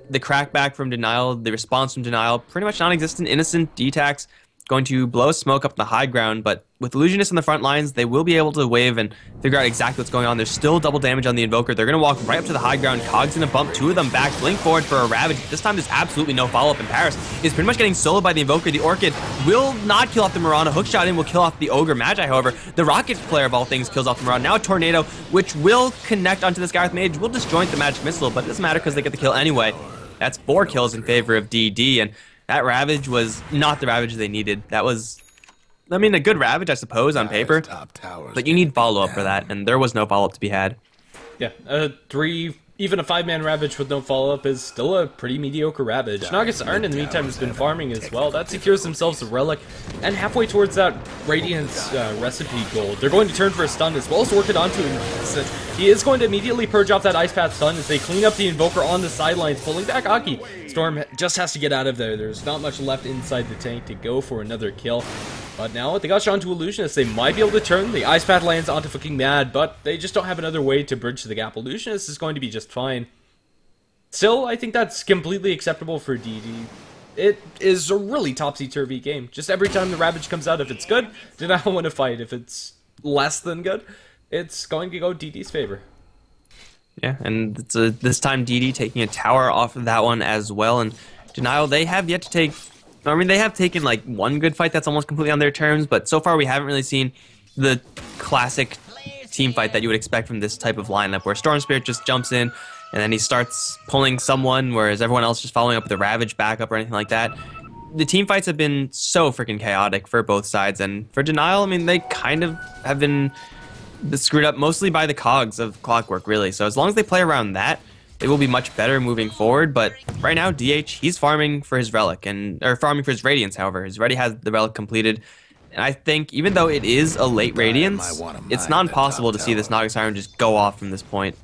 the crackback from Denial, the response from Denial, pretty much non-existent, innocent D-tax going to blow smoke up the high ground, but with Illusionist on the front lines, they will be able to wave and figure out exactly what's going on. There's still double damage on the Invoker. They're going to walk right up to the high ground. Cog's going to bump two of them back. Blink forward for a Ravage. This time there's absolutely no follow-up in Paris. Is pretty much getting soloed by the Invoker. The Orchid will not kill off the Mirana. Hookshot in will kill off the Ogre Magi, however. The Rocket player of all things kills off the Mirana. Now a Tornado, which will connect onto the with Mage, will disjoint the Magic Missile, but it doesn't matter because they get the kill anyway. That's four kills in favor of DD, and that Ravage was not the Ravage they needed. That was I mean, a good Ravage, I suppose, on paper. Top towers But you need follow-up for that, and there was no follow-up to be had. Yeah, a three, even a five-man Ravage with no follow-up is still a pretty mediocre Ravage. Naga Siren, in the meantime, has been farming as well. That secures themselves a Relic, and halfway towards that Radiance uh, recipe goal, they're going to turn for a stun as well as work it onto him. He is going to immediately purge off that Ice Path stun as they clean up the Invoker on the sidelines, pulling back Aki. Storm just has to get out of there. There's not much left inside the tank to go for another kill. But now they got Sean to Illusionist. They might be able to turn. The Ice lands onto fucking Mad, but they just don't have another way to bridge the gap. Illusionist is going to be just fine. Still, I think that's completely acceptable for DD. It is a really topsy-turvy game. Just every time the Ravage comes out, if it's good, then I want to fight. If it's less than good, it's going to go DD's favor. Yeah, and it's a, this time DD taking a tower off of that one as well. And Denial, they have yet to take I mean, they have taken like one good fight that's almost completely on their terms, but so far we haven't really seen the classic team fight that you would expect from this type of lineup, where Storm Spirit just jumps in and then he starts pulling someone, whereas everyone else just following up with a Ravage backup or anything like that. The team fights have been so freaking chaotic for both sides, and for Denial, I mean, they kind of have been screwed up mostly by the cogs of Clockwork, really. So as long as they play around that, it will be much better moving forward. But right now, DH, he's farming for his relic and or farming for his radiance. However, he's already has the relic completed. And I think even though it is a late radiance, it's not impossible to see this Naga Siren just go off from this point.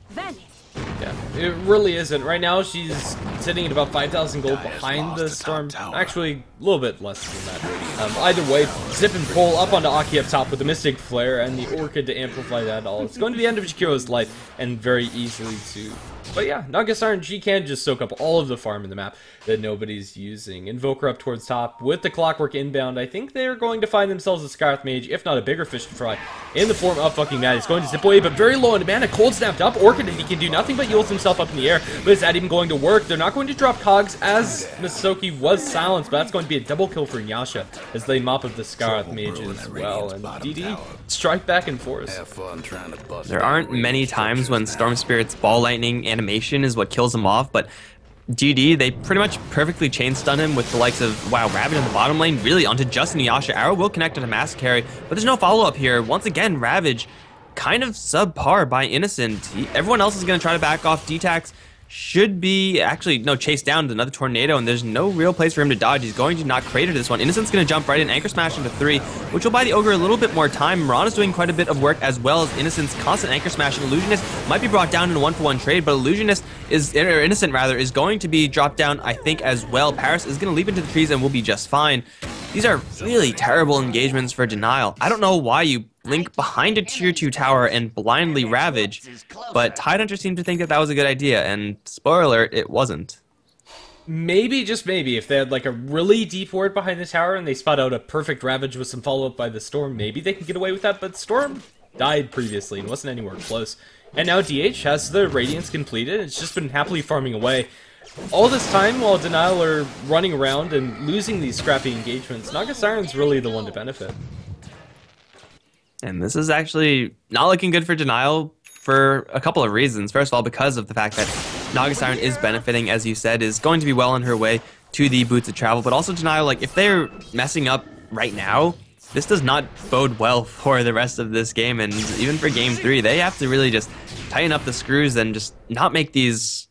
Yeah, it really isn't. Right now, she's sitting at about 5,000 gold behind the Storm. Actually, a little bit less than that. Um, either way, zip and pull up onto Aki up top with the Mystic Flare and the Orchid to amplify that all. It's going to be the end of Jakiro's life and very easily to But yeah, Naga Siren, she can just soak up all of the farm in the map that nobody's using. Invoker up towards top with the Clockwork inbound. I think they're going to find themselves a Skywrath Mage, if not a bigger fish to fry, in the form of fucking Mad. He's going to zip away, but very low on mana. Cold snapped up. Orchid, and he can do nothing but yield himself up in the air. But is that even going to work? They're not going to drop Cogs as Masakari was silenced, but that's going to be a double kill for Yasha as they mop up the Skywrath Mage as well. And DD strike back and forth. Have fun trying to bust There aren't many times when. Storm Spirit's ball lightning animation is what kills him off, but GD, they pretty much perfectly chain stun him with the likes of, wow, Rabbit in the bottom lane, really onto Justin Yasha. Arrow will connect to Masakari, but there's no follow up here. Once again, Ravage kind of subpar by Innocent. He, everyone else is going to try to back off. D-Tax should be actually no chase down to another tornado and there's no real place for him to dodge. He's going to not crater this one. Innocent's going to jump right in. Anchor smash into three which will buy the ogre a little bit more time. Miran is doing quite a bit of work as well as innocent's constant anchor smash and illusionist might be brought down in a one for one trade but illusionist is or innocent rather is going to be dropped down i think as well paris is going to leap into the trees and will be just fine these are really terrible engagements for denial i don't know why you Link behind a tier 2 tower and blindly ravage, but Tidehunter seemed to think that that was a good idea, and spoiler alert, it wasn't. Maybe, just maybe, if they had like a really deep ward behind the tower and they spot out a perfect Ravage with some follow up by the Storm, maybe they can get away with that. But Storm died previously and wasn't anywhere close. And now DH has the Radiance completed. It's just been happily farming away. All this time while Denial are running around and losing these scrappy engagements, Naga Siren's really the one to benefit. And this is actually not looking good for Denial for a couple of reasons. First of all, because of the fact that Naga Siren is benefiting, as you said, is going to be well on her way to the Boots of Travel, but also Denial, like, if they're messing up right now, this does not bode well for the rest of this game, and even for game three, they have to really just tighten up the screws and just not make these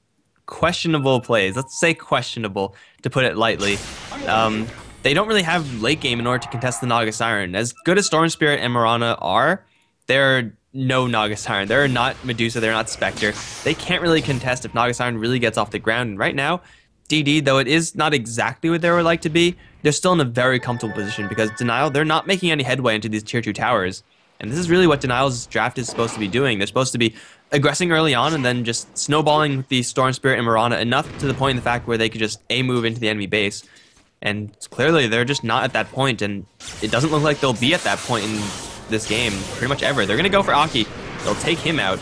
questionable plays. Let's say questionable, to put it lightly. Um, they don't really have late game in order to contest the Naga Siren. As good as Storm Spirit and Mirana are, they're no Naga Siren. They're not Medusa, they're not Spectre. They can't really contest if Naga Siren really gets off the ground. And right now, DD, though it is not exactly what they would like to be, they're still in a very comfortable position because Denial, they're not making any headway into these tier 2 towers. And this is really what Denial's draft is supposed to be doing. They're supposed to be aggressing early on and then just snowballing the Storm Spirit and Mirana enough to the point in the fact where they could just A move into the enemy base. And clearly they're just not at that point, and it doesn't look like they'll be at that point in this game pretty much ever. They're gonna go for Aki. They'll take him out,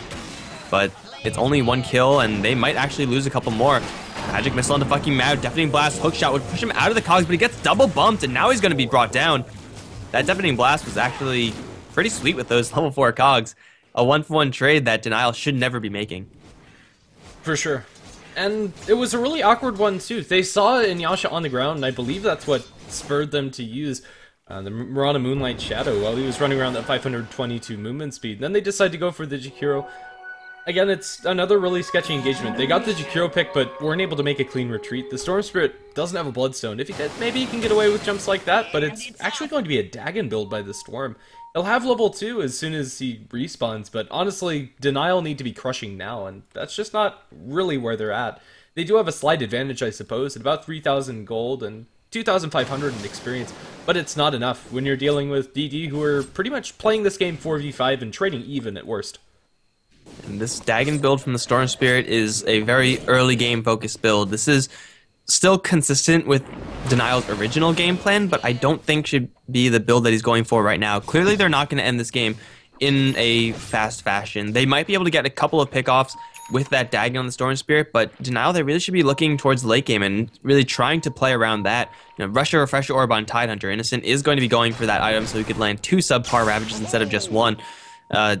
but it's only one kill, and they might actually lose a couple more. Magic Missile into fucking Mad. Deafening Blast hook shot would push him out of the cogs, but he gets double bumped, and now he's gonna be brought down. That Deafening Blast was actually pretty sweet with those level 4 cogs. A one for one trade that Denial should never be making. For sure. And it was a really awkward one too. They saw Inuyasha on the ground, and I believe that's what spurred them to use uh, the Mirana Moonlight Shadow while he was running around at 522 movement speed. then they decided to go for the Jakiro. Again, it's another really sketchy engagement. They got the Jakiro pick, but weren't able to make a clean retreat. The Storm Spirit doesn't have a Bloodstone. If he did, maybe he can get away with jumps like that, but it's actually going to be a Dagon build by the Storm. He'll have level 2 as soon as he respawns, but honestly, Denial need to be crushing now, and that's just not really where they're at. They do have a slight advantage, I suppose, at about 3,000 gold and 2,500 in experience, but it's not enough when you're dealing with DD who are pretty much playing this game 4v5 and trading even at worst. And this Dagon build from the Storm Spirit is a very early game focused build. This is still consistent with Denial's original game plan, but I don't think should be the build that he's going for right now. Clearly, they're not going to end this game in a fast fashion. They might be able to get a couple of pickoffs with that Dagon on the Storm Spirit, but Denial, they really should be looking towards late game and really trying to play around that. You know, Refresher Orb on Tidehunter. Innocent is going to be going for that item so he could land two subpar Ravages instead of just one. Uh,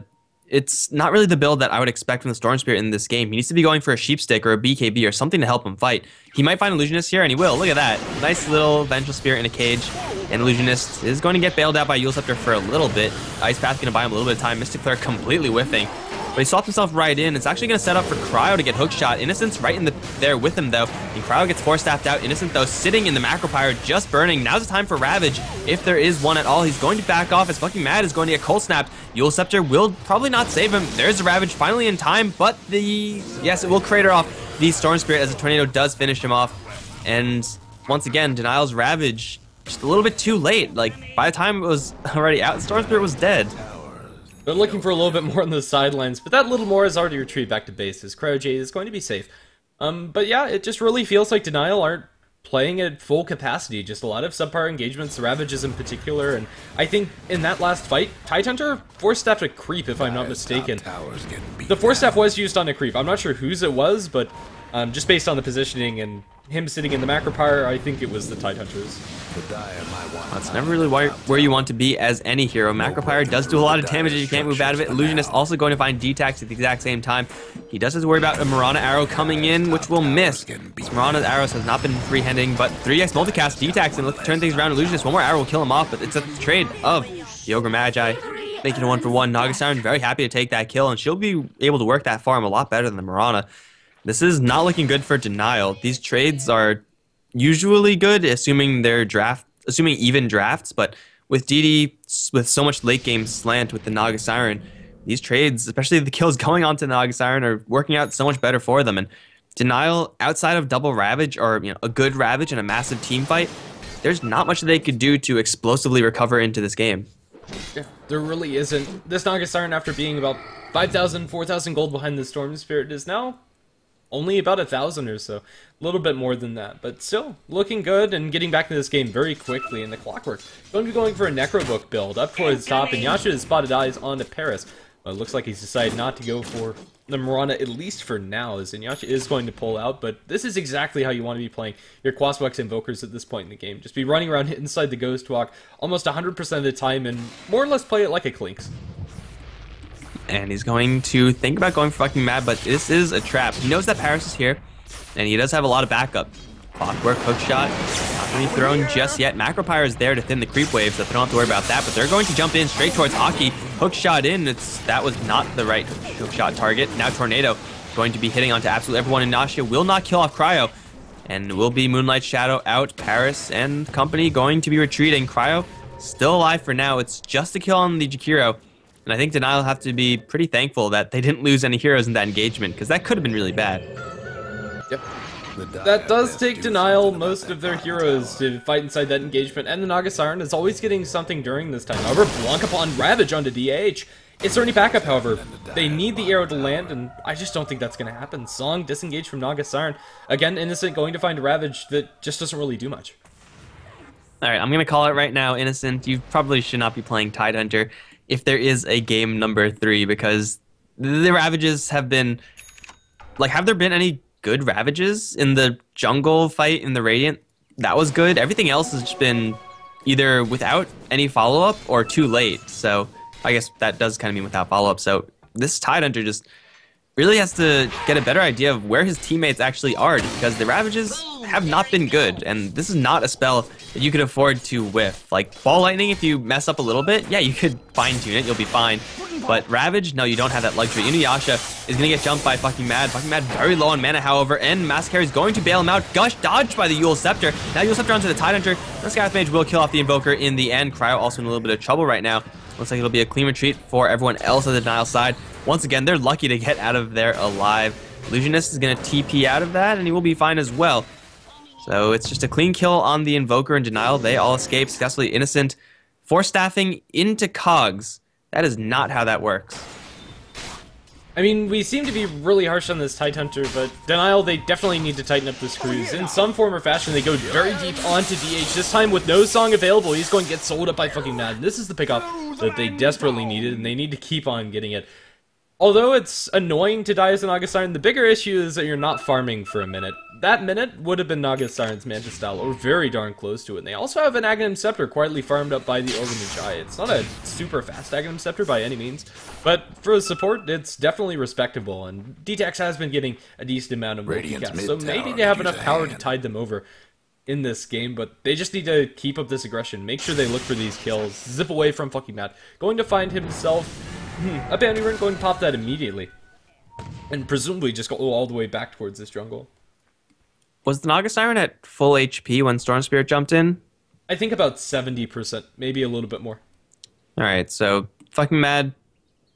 it's not really the build that I would expect from the Storm Spirit in this game. He needs to be going for a Sheep Stick or a BKB or something to help him fight. He might find Illusionist here, and he will. Look at that. Nice little Vengeful Spirit in a cage. And Illusionist is going to get bailed out by Eul Scepter for a little bit. Ice Path going to buy him a little bit of time. Mystic Flare completely whiffing. But he swapped himself right in. It's actually going to set up for Cryo to get hook shot. Innocent's right in the there with him, though. And Cryo gets four staffed out. Innocent, though, sitting in the Macro Pyre, just burning. Now's the time for Ravage. If there is one at all, he's going to back off as fucking Mad is going to get cold snapped. Eul Scepter will probably not save him. There's the Ravage finally in time, but the... Yes, it will crater off the Storm Spirit as the Tornado does finish him off. And once again, Denial's Ravage just a little bit too late. Like, by the time it was already out, Storm Spirit was dead. They're looking for a little bit more on the sidelines, but that little more is already retreated back to base, as Cryo is going to be safe. Um, but yeah, it just really feels like Denial aren't playing at full capacity. Just a lot of subpar engagements, the Ravages in particular, and I think in that last fight, Tidehunter forced staff a creep, if I'm not mistaken. The force staff was used on a creep. I'm not sure whose it was, but um, just based on the positioning and him sitting in the macro pyre, I think it was the Tidehunters. The Dire might want That's never really where, where you want to be as any hero. Macropyre does do a lot of damage and you can't move out of it. Illusionist also going to find D-Tax at the exact same time. He does have to worry about a Mirana arrow coming in, which will miss. This Mirana's arrows has not been free-handing, but 3x multicast D-Tax and look to turn things around. Illusionist, one more arrow will kill him off, but it's a trade of the Ogre Magi. Making a one for one. Naga Siren very happy to take that kill, and she'll be able to work that farm a lot better than the Mirana. This is not looking good for Denial. These trades are usually good, assuming they're draft, assuming even drafts. But with DD, with so much late game slant with the Naga Siren, these trades, especially the kills going on to Naga Siren, are working out so much better for them. And Denial, outside of double Ravage or you know a good Ravage and a massive team fight, there's not much they could do to explosively recover into this game. There really isn't. This Naga Siren, after being about 5,000, 4,000 gold behind the Storm Spirit, is now only about a thousand or so. A little bit more than that, but still looking good and getting back into this game very quickly in the clockwork. Going to be going for a Necrobook build up towards top, and Yasha has spotted eyes onto Paris. It looks like he's decided not to go for the Mirana, at least for now, as Inuyasha is going to pull out, but this is exactly how you want to be playing your Quaswex Invokers at this point in the game. Just be running around inside the Ghost Walk almost 100% of the time and more or less play it like a Clinkz. And he's going to think about going fucking mad, but this is a trap. He knows that Paris is here, and he does have a lot of backup. Clockwork, hook shot, not going to be thrown just yet. Macropyre is there to thin the creep wave, so they don't have to worry about that, but they're going to jump in straight towards Aki. Hook shot in, it's that was not the right hook shot target. Now Tornado going to be hitting onto absolutely everyone, and Nasha will not kill off Cryo, and will be Moonlight Shadow out. Paris and company going to be retreating. Cryo still alive for now. It's just a kill on the Jakiro. And I think Denial have to be pretty thankful that they didn't lose any heroes in that engagement, because that could have been really bad. Yep. That does take do Denial most of their heroes to fight inside that engagement, and the Naga Siren is always getting something during this time. However, Blanc upon Ravage onto DH. It's already backup, however. They need the arrow to land, and I just don't think that's going to happen. Song disengaged from Naga Siren. Again, Innocent going to find Ravage that just doesn't really do much. All right, I'm going to call it right now, Innocent. You probably should not be playing Tidehunter if there is a game number three, because the Ravages have been. Like, have there been any good Ravages in the jungle fight in the Radiant? That was good. Everything else has just been either without any follow up or too late. So, I guess that does kind of mean without follow up. So, this Tidehunter just really has to get a better idea of where his teammates actually are because the Ravages have not been good, and this is not a spell that you could afford to whiff. Like Ball Lightning, if you mess up a little bit, yeah, you could fine tune it, you'll be fine. But Ravage, no, you don't have that luxury. Inuyasha is gonna get jumped by fucking Mad. Fucking Mad very low on mana, however, and Masakari is going to bail him out. Gush dodged by the Eul Scepter. Now Eul Scepter onto the Tidehunter. The Skywrath Mage will kill off the Invoker in the end. Cryo also in a little bit of trouble right now. Looks like it'll be a clean retreat for everyone else on the Nile side. Once again, they're lucky to get out of there alive. Illusionist is going to TP out of that, and he will be fine as well. So it's just a clean kill on the Invoker and Denial. They all escape successfully innocent. Force staffing into Cogs. That is not how that works. I mean, we seem to be really harsh on this Tidehunter, but Denial, they definitely need to tighten up the screws. In some form or fashion, they go very deep onto DH. This time, with no song available, he's going to get sold up by fucking Mad. This is the pickup that they desperately needed, and they need to keep on getting it. Although it's annoying to die as an Augustine, the bigger issue is that you're not farming for a minute. That minute would have been Naga Siren's Manta style, or very darn close to it. And they also have an Aghanim Scepter quietly farmed up by the Magi. It's not a super fast Aghanim Scepter by any means, but for the support, it's definitely respectable. And D-Tax has been getting a decent amount of multicast, so maybe they have enough power to tide them over in this game, but they just need to keep up this aggression. Make sure they look for these kills. Zip away from fucking Matt. Going to find himself hmm, a bounty rune, going to pop that immediately. And presumably just go all the way back towards this jungle. Was the Naga Siren at full HP when Storm Spirit jumped in? I think about 70%, maybe a little bit more. All right, so fucking mad,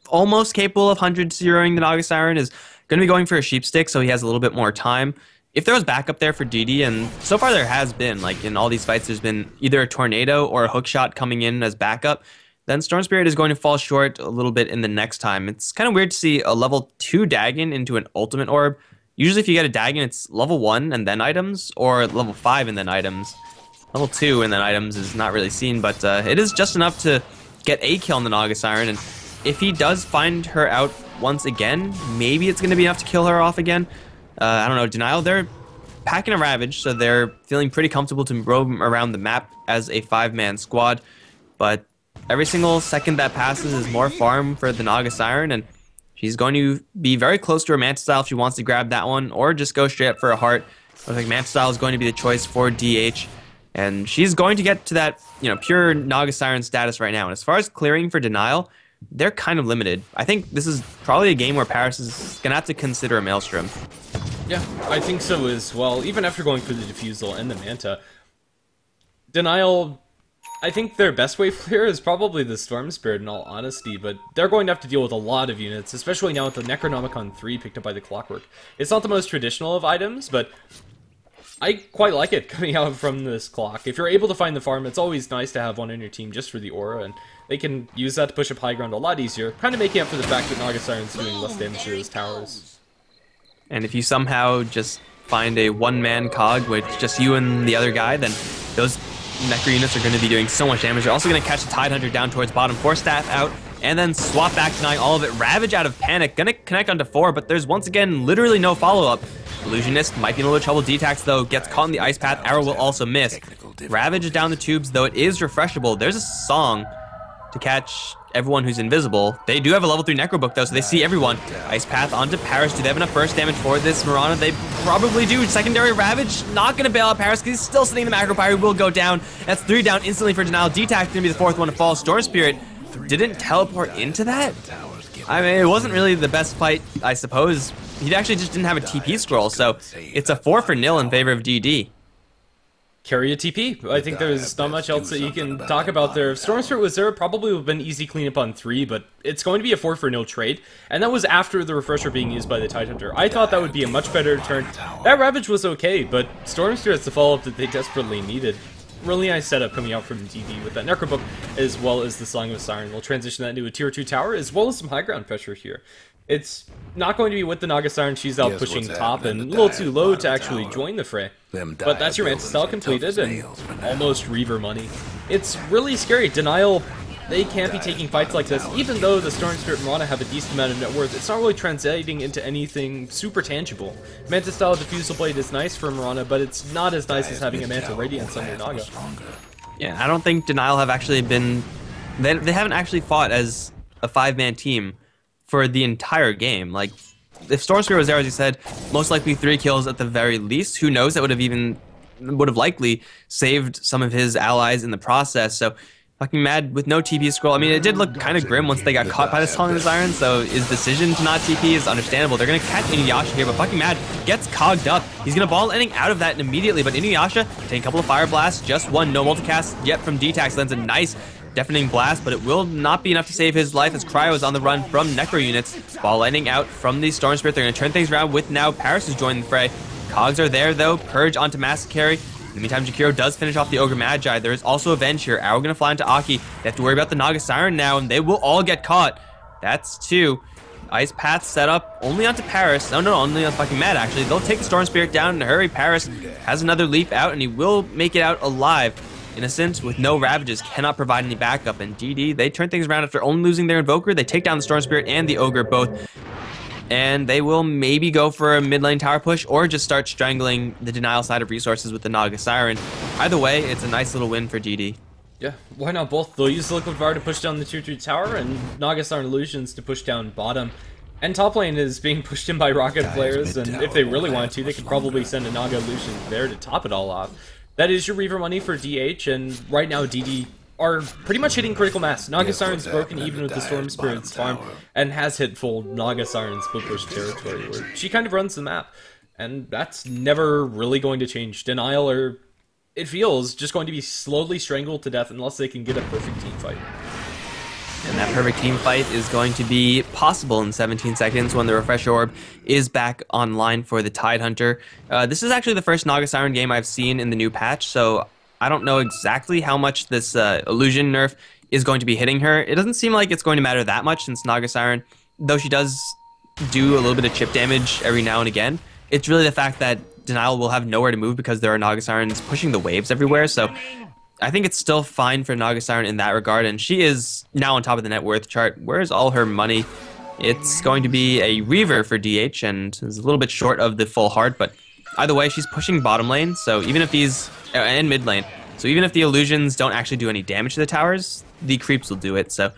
almost capable of hundred zeroing the Naga Siren is going to be going for a sheep stick, so he has a little bit more time. If there was backup there for DD, and so far there has been, like in all these fights, there's been either a tornado or a hook shot coming in as backup. Then Storm Spirit is going to fall short a little bit in the next time. It's kind of weird to see a level 2 Dagon into an ultimate orb. Usually if you get a Dagon, it's level 1 and then items, or level 5 and then items. Level 2 and then items is not really seen, but uh, it is just enough to get a kill on the Naga Siren, and if he does find her out once again, maybe it's going to be enough to kill her off again. Uh, I don't know, Denial, they're packing a Ravage, so they're feeling pretty comfortable to roam around the map as a five-man squad, but every single second that passes is more farm for the Naga Siren, and she's going to be very close to her Manta Style if she wants to grab that one, or just go straight up for a heart. I think Manta Style is going to be the choice for DH, and she's going to get to that, you know, pure Naga Siren status right now. And as far as clearing for Denial, they're kind of limited. I think this is probably a game where Paris is going to have to consider a Maelstrom. Yeah, I think so as well. Even after going for the Diffusal and the Manta, Denial I think their best way clear is probably the Storm Spirit in all honesty, but they're going to have to deal with a lot of units, especially now with the Necronomicon 3 picked up by the Clockwork. It's not the most traditional of items, but I quite like it coming out from this clock. If you're able to find the farm, it's always nice to have one on your team just for the aura, and they can use that to push up high ground a lot easier, kind of making up for the fact that Naga Siren's doing less damage to those towers. And if you somehow just find a one-man cog with just you and the other guy, then those Necro units are going to be doing so much damage. They're also going to catch the Tidehunter down towards bottom. Four Staff out, and then swap back denying all of it. Ravage out of Panic, going to connect onto four, but there's once again literally no follow-up. Illusionist might be in a little trouble. D-Tax, though, gets caught in the Ice Path. Arrow will also miss. Ravage down the tubes, though it is refreshable. There's a song to catch everyone who's invisible. They do have a level 3 Necro Book, though, so they see everyone. Ice Path onto Paris. Do they have enough burst damage for this Mirana? They probably do. Secondary Ravage, not going to bail out Paris because he's still sitting in the Macro Pyre. will go down. That's three down instantly for Denial. D-Tax going to be the fourth one to fall. Storm Spirit didn't teleport into that? I mean, it wasn't really the best fight, I suppose. He actually just didn't have a TP scroll, so it's a 4 for nil in favor of DD carry a TP. I think there's not much else that you can talk about there. If Storm Spirit was there, probably would have been easy cleanup on three, but it's going to be a four for no trade, and that was after the refresher being used by the Tidehunter. I thought that would be a much better turn. That Ravage was okay, but Storm Spirit's the follow-up that they desperately needed. Really nice setup coming out from DD with that Necrobook, as well as the Song of Siren. We'll transition that into a tier 2 tower, as well as some high ground pressure here. It's not going to be with the Naga Siren, she's out pushing top and a little too low to actually join the fray. But that's your Manta Style completed and almost Reaver money. It's really scary. Denial, they can't be taking fights like this. Even though the Storm Spirit Mirana have a decent amount of net worth, it's not really translating into anything super tangible. Manta Style Diffusal Blade is nice for Mirana, but it's not as nice as having a Manta Radiance on your Naga. Yeah, I don't think Denial have actually been... They, they haven't actually fought as a five-man team for the entire game. Like, if Storm Spirit was there, as you said, most likely three kills at the very least. Who knows? That would have even would have likely saved some of his allies in the process. So fucking mad with no TP scroll. I mean, it did look kind of grim once they got caught by the Song of the Siren, so his decision to not TP is understandable. They're going to catch Inuyasha here, but fucking mad gets cogged up. He's going to ball ending out of that immediately, but Inuyasha taking a couple of Fire Blasts, just one, no multicast yet from D-Tax, lands a nice deafening blast, but it will not be enough to save his life as Cryo is on the run from Necro units. While landing out from the Storm Spirit. They're going to turn things around with now Paris has joined the fray. Cogs are there though. Purge onto Masakari. In the meantime, Jakiro does finish off the Ogre Magi. There is also Avenge here. Arrow going to fly into Aki. They have to worry about the Naga Siren now, and they will all get caught. That's two. Ice Path set up only onto Paris. No, no, only on fucking Mad, actually. They'll take the Storm Spirit down in a hurry. Paris has another leap out, and he will make it out alive. Innocent, with no Ravages, cannot provide any backup, and DD, they turn things around after only losing their Invoker. They take down the Storm Spirit and the Ogre both, and they will maybe go for a mid lane tower push or just start strangling the denial side of resources with the Naga Siren. Either way, it's a nice little win for DD. Yeah, why not both? They'll use Liquid Var to push down the tier 2 tower and Naga Siren Illusions to push down bottom. And top lane is being pushed in by rocket players, and if they really want to, they could probably send a Naga Illusion there to top it all off. That is your Reaver money for DH, and right now DD are pretty much hitting critical mass. Naga Siren's broken even with the Storm Spirit's farm, and has hit full Naga Siren split push territory, where she kind of runs the map. And that's never really going to change. Denial or it feels, just going to be slowly strangled to death unless they can get a perfect team fight. And that perfect team fight is going to be possible in 17 seconds when the Refresh Orb is back online for the Tidehunter. Uh, this is actually the first Naga Siren game I've seen in the new patch, so I don't know exactly how much this uh, illusion nerf is going to be hitting her. It doesn't seem like it's going to matter that much since Naga Siren, though she does do a little bit of chip damage every now and again. It's really the fact that Denial will have nowhere to move because there are Naga Sirens pushing the waves everywhere. So I think it's still fine for Naga Siren in that regard. And she is now on top of the net worth chart. Where's all her money? It's going to be a Reaver for DH and is a little bit short of the full heart, but either way, she's pushing bottom lane. So even if these, uh, and mid lane, so even if the illusions don't actually do any damage to the towers, the creeps will do it. So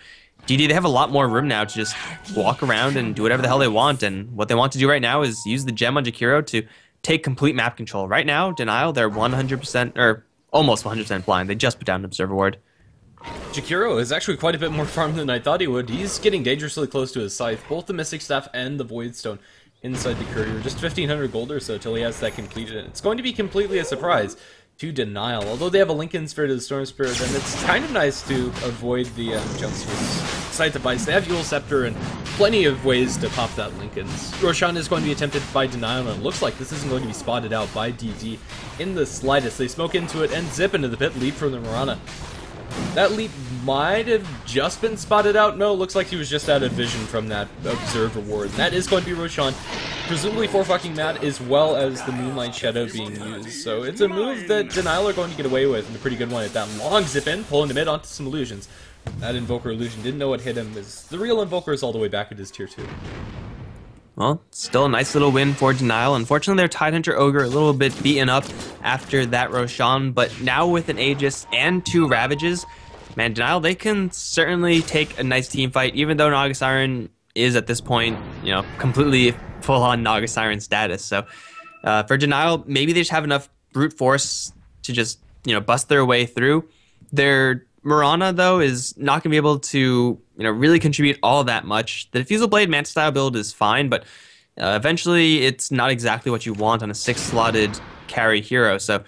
DD, they have a lot more room now to just walk around and do whatever the hell they want. And what they want to do right now is use the gem on Jakiro to take complete map control. Right now, Denial, they're 100% or almost 100% blind. They just put down an Observer Ward. Jakiro is actually quite a bit more farm than I thought he would. He's getting dangerously close to his scythe, both the Mystic Staff and the Void Stone inside the courier. Just 1500 gold or so till he has that completed. It's going to be completely a surprise to Denial. Although they have a Linken Spirit of the Storm Spirit, then it's kind of nice to avoid the um, jumps with Scythe of Ice. They have Eul Scepter and plenty of ways to pop that Linken's. Roshan is going to be attempted by Denial, and it looks like this isn't going to be spotted out by DD in the slightest. They smoke into it and zip into the pit, leap from the Mirana. That leap might have just been spotted out. No, looks like he was just out of vision from that Observer Ward. That is going to be Roshan, presumably for fucking Matt, as well as the Moonlight Shadow being used. So it's a move that Denial are going to get away with, and a pretty good one at that. Long zip in, pulling the mid onto some illusions. That Invoker illusion didn't know what hit him. Is the real Invoker is all the way back at his tier 2. Well, still a nice little win for Denial. Unfortunately, their Tidehunter Ogre a little bit beaten up after that Roshan, but now with an Aegis and two Ravages, man, Denial, they can certainly take a nice team fight, even though Naga Siren is at this point, you know, completely full-on Naga Siren status. So uh, for Denial, maybe they just have enough brute force to just, you know, bust their way through. Their Mirana, though, is not going to be able to, you know, really contribute all that much. The Diffusal Blade Manta style build is fine, but uh, eventually it's not exactly what you want on a six-slotted carry hero. So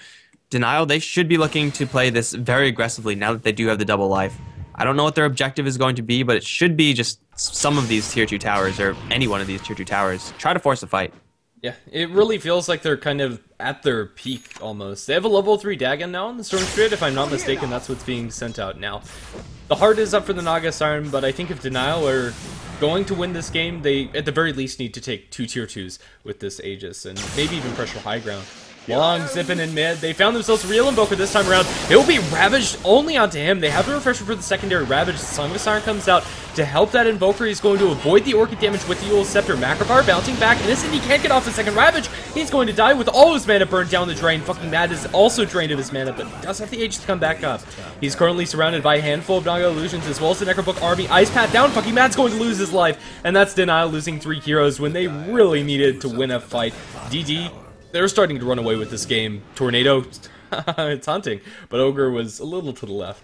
Denial, they should be looking to play this very aggressively now that they do have the double life. I don't know what their objective is going to be, but it should be just some of these tier 2 towers, or any one of these tier 2 towers. Try to force a fight. Yeah, it really feels like they're kind of at their peak almost. They have a level 3 Dagon now on the Storm Spirit, if I'm not mistaken, that's what's being sent out now. The heart is up for the Naga Siren, but I think if Denial are going to win this game, they at the very least need to take two tier 2s with this Aegis, and maybe even pressure high ground. Long zipping in mid. They found themselves real Invoker this time around. It will be Ravaged only onto him. They have the refresher for the secondary Ravage. Song of Siren comes out to help that Invoker. He's going to avoid the Orchid damage with the Eul Scepter. Macrobar bouncing back. Innocent, he can't get off the second Ravage. He's going to die with all his mana burned down the drain. Fucking Mad is also drained of his mana, but does have the age to come back up. He's currently surrounded by a handful of Naga Illusions as well as the Necrobook army. Ice Path down. Fucking Mad's going to lose his life. And that's Denial losing three heroes when they really needed to win a fight. DD they're starting to run away with this game. Tornado, it's hunting, but Ogre was a little to the left.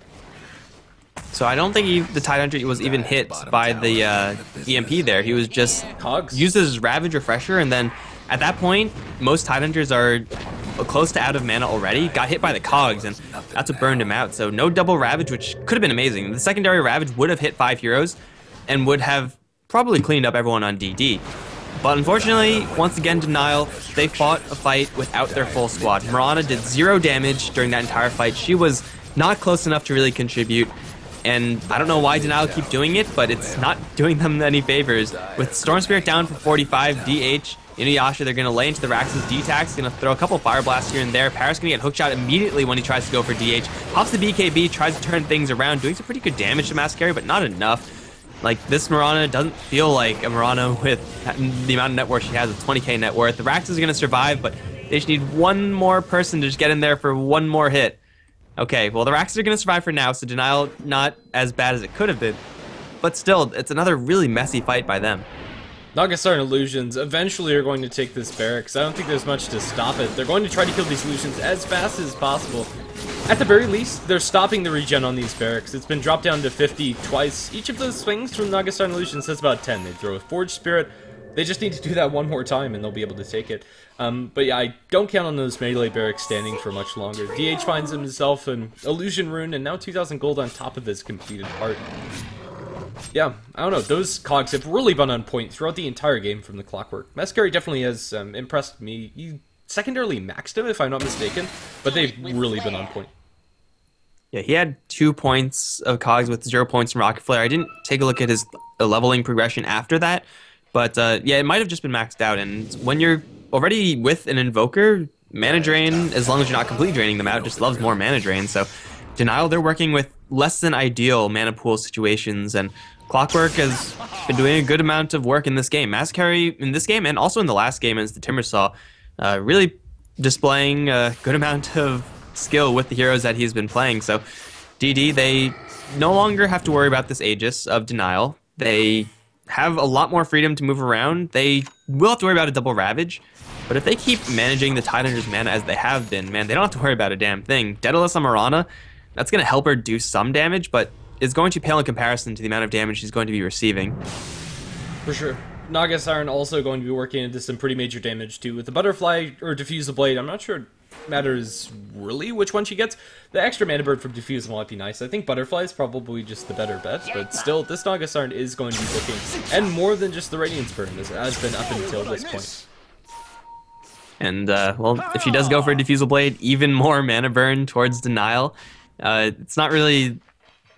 So I don't think he, the Tidehunter was even hit by the uh, EMP there. He was just Cogs. used his Ravage Refresher, and then at that point, most Tidehunters are close to out of mana already. Got hit by the Cogs, and that's what burned him out. So no double Ravage, which could have been amazing. The secondary Ravage would have hit five heroes, and would have probably cleaned up everyone on DD. But unfortunately, once again, Denial, they fought a fight without their full squad. Mirana did zero damage during that entire fight. She was not close enough to really contribute. And I don't know why Denial keep doing it, but it's not doing them any favors. With Storm Spirit down for 45, DH, Inuyasha, they're going to lay into the Rax's D-Tax, going to throw a couple Fire Blasts here and there. Paris going to get hookshot immediately when he tries to go for DH. Pops the BKB, tries to turn things around, doing some pretty good damage to Masakari, but not enough. Like, this Mirana doesn't feel like a Mirana with the amount of net worth she has, a 20k net worth. The Rax is going to survive, but they just need one more person to just get in there for one more hit. Okay, well, the Raxes are going to survive for now, so Denial not as bad as it could have been. But still, it's another really messy fight by them. Nagasar Illusions eventually are going to take this barracks. I don't think there's much to stop it. They're going to try to kill these illusions as fast as possible. At the very least, they're stopping the regen on these barracks. It's been dropped down to 50 twice. Each of those swings from Nagasar Illusions says about 10. They throw a Forge Spirit. They just need to do that one more time and they'll be able to take it. Um, but yeah, I don't count on those melee barracks standing for much longer. DH finds himself an Illusion Rune and now 2,000 gold on top of his completed heart. Yeah, I don't know. Those cogs have really been on point throughout the entire game from the clockwork. Masakari definitely has um, impressed me. You secondarily maxed him, if I'm not mistaken, but they've really been on point. Yeah, he had two points of cogs with zero points from Rocket Flare. I didn't take a look at his leveling progression after that, but uh, yeah, it might have just been maxed out. And when you're already with an Invoker, Mana Drain, as long as you're not completely draining them out, just loves more Mana Drain. So Denial, they're working with less than ideal mana pool situations, and Clockwork has been doing a good amount of work in this game. Masakari in this game and also in the last game as the Timbersaw, uh, really displaying a good amount of skill with the heroes that he's been playing. So DD, they no longer have to worry about this Aegis of Denial. They have a lot more freedom to move around. They will have to worry about a double Ravage. But if they keep managing the Tidehunter's mana as they have been, man, they don't have to worry about a damn thing. Daedalus on Mirana, that's going to help her do some damage, but is going to pale in comparison to the amount of damage she's going to be receiving. For sure. Naga Siren also going to be working into some pretty major damage too. With the Butterfly or Diffuse the Blade, I'm not sure it matters really which one she gets. The extra mana bird from Diffuse might be nice. I think Butterfly is probably just the better bet, but still, this Naga Siren is going to be looking, and more than just the Radiance Burn, as has been up until this point. And, uh, well, if she does go for a Diffusal Blade, even more mana burn towards Denial. Uh, it's not really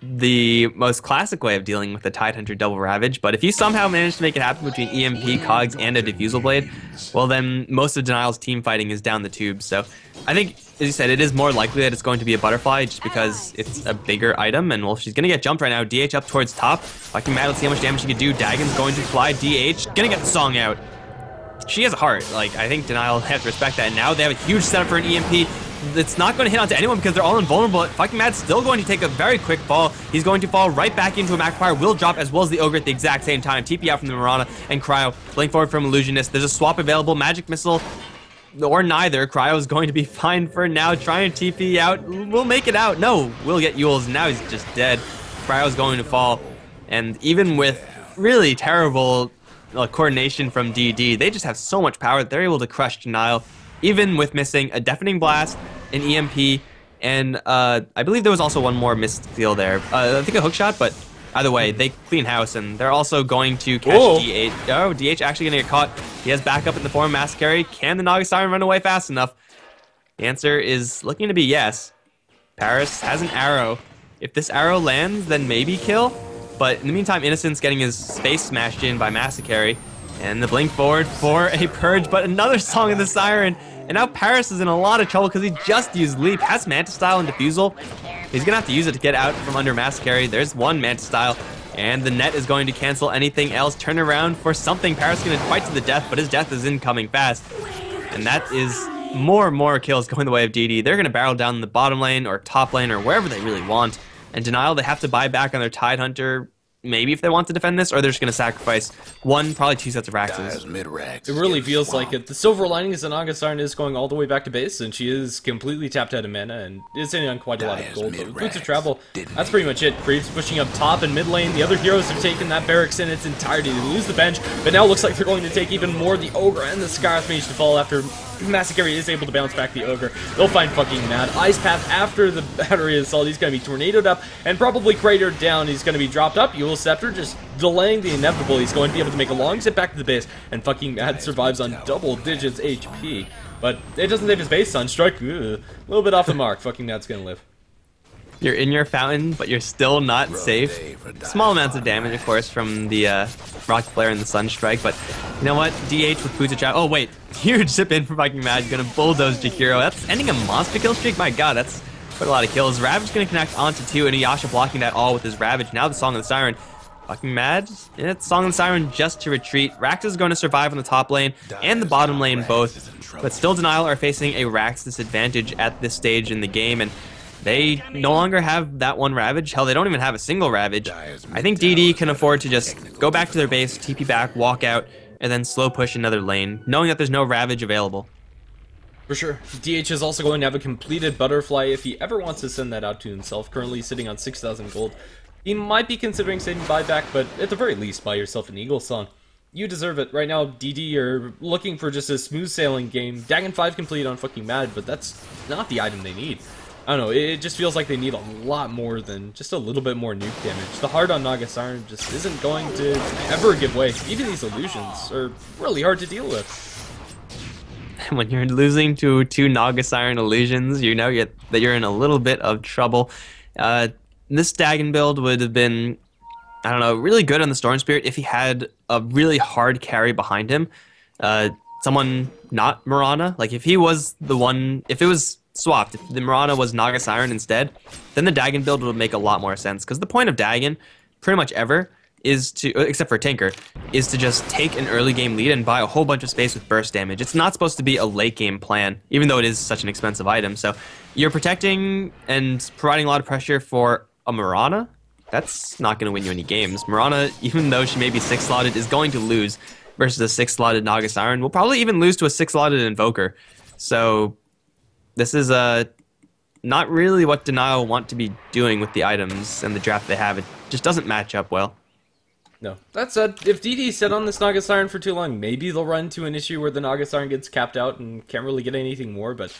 the most classic way of dealing with the Tidehunter Double Ravage, but if you somehow manage to make it happen between EMP, Cogs, and a Diffusal Blade, well then most of Denial's team fighting is down the tube. So I think, as you said, it is more likely that it's going to be a Butterfly just because it's a bigger item, and well, she's going to get jumped right now. DH up towards top. Fucking mad, let's see how much damage she can do. Dagon's going to fly DH, gonna get the song out. She has a heart. Like, I think Denial has to respect that. And now they have a huge setup for an EMP it's not going to hit onto anyone because they're all invulnerable. Fucking Mad's still going to take a very quick fall. He's going to fall right back into a Magpie. Will drop as well as the Ogre at the exact same time. TP out from the Mirana and Cryo. Blink forward from Illusionist. There's a swap available. Magic Missile or neither. Cryo is going to be fine for now. Trying to TP out. We'll make it out. No, we'll get Eul's. Now he's just dead. Cryo's going to fall. And even with really terrible uh, coordination from DD, they just have so much power that they're able to crush Denial even with missing a Deafening Blast, an EMP, and uh, I believe there was also one more missed steal there. Uh, I think a hook shot, but either way, they clean house, and they're also going to catch Whoa. DH. Oh, DH actually going to get caught. He has backup in the form of Masakari. Can the Naga Siren run away fast enough? The answer is looking to be yes. Paris has an arrow. If this arrow lands, then maybe kill. But in the meantime, Innocent's getting his face smashed in by Masakari. And the blink forward for a purge, but another song of the siren. And now Paris is in a lot of trouble because he just used leap, has Manta Style and Diffusal. He's gonna have to use it to get out from under Masakari. There's one Manta Style, and the net is going to cancel anything else. Turn around for something. Paris is gonna fight to the death, but his death is incoming fast. And that is more and more kills going the way of DD. They're gonna barrel down the bottom lane or top lane or wherever they really want. And Denial, they have to buy back on their Tidehunter maybe if they want to defend this, or they're just going to sacrifice one, probably two sets of Raxes. It really feels like it. The silver lining is that Naga Siren is going all the way back to base, and she is completely tapped out of mana, and is sitting on quite a lot of gold. But Boots of Travel, that's pretty much it. Creeps pushing up top and mid lane. The other heroes have taken that barracks in its entirety. They lose the bench, but now looks like they're going to take even more. The Ogre and the Skywrath Mage to fall after Masakari is able to bounce back the Ogre. They'll find fucking mad. Ice Path after the battery assault. He's going to be tornadoed up and probably cratered down. He's going to be dropped up. Eul Scepter just delaying the inevitable. He's going to be able to make a long zip back to the base. And fucking Mad survives on double digits HP. But it doesn't save his base Sunstrike. strike. A little bit off the mark. Fucking Mad's going to live. You're in your fountain, but you're still not safe. Small amounts of damage, of course, from the uh, Rocket Flare and the Sunstrike, but you know what? DH with Boots of Travel. Oh, wait. Huge zip in for fucking Mad. Gonna bulldoze Jakiro. That's ending a monster kill streak? My god, that's quite a lot of kills. Ravage gonna connect onto two, and Yasha blocking that all with his Ravage. Now the Song of the Siren. Fucking mad. It's Song of the Siren just to retreat. Rax is going to survive on the top lane and the bottom lane both. But still Denial are facing a Rax disadvantage at this stage in the game. And they no longer have that one Ravage. Hell, they don't even have a single Ravage. I think DD can afford to just go back to their base, TP back, walk out, and then slow push another lane, knowing that there's no Ravage available. For sure. DH is also going to have a completed Butterfly if he ever wants to send that out to himself, currently sitting on 6,000 gold. He might be considering saving buyback, but at the very least, buy yourself an Eaglesong. You deserve it. Right now, DD are looking for just a smooth sailing game. Dagon 5 complete on fucking Mad, but that's not the item they need. I don't know, it just feels like they need a lot more than just a little bit more nuke damage. The hard on Naga Siren just isn't going to ever give way. Even these illusions are really hard to deal with. When you're losing to two Naga Siren illusions, you know that you're in a little bit of trouble. Uh, this Dagon build would have been, I don't know, really good on the Storm Spirit if he had a really hard carry behind him. Uh, someone not Mirana. Like if he was the one, if it was swapped, if the Mirana was Naga Siren instead, then the Dagon build would make a lot more sense. Because the point of Dagon, pretty much ever, is to, uh, except for Tinker, is to just take an early game lead and buy a whole bunch of space with burst damage. It's not supposed to be a late game plan, even though it is such an expensive item. So you're protecting and providing a lot of pressure for a Mirana. That's not going to win you any games. Mirana, even though she may be six slotted, is going to lose versus a six slotted Naga Siren. Will probably even lose to a six slotted Invoker. So this is uh, not really what Denial want to be doing with the items and the draft they have. It just doesn't match up well. No. That said, if DD sit on this Naga Siren for too long, maybe they'll run into an issue where the Naga Siren gets capped out and can't really get anything more, but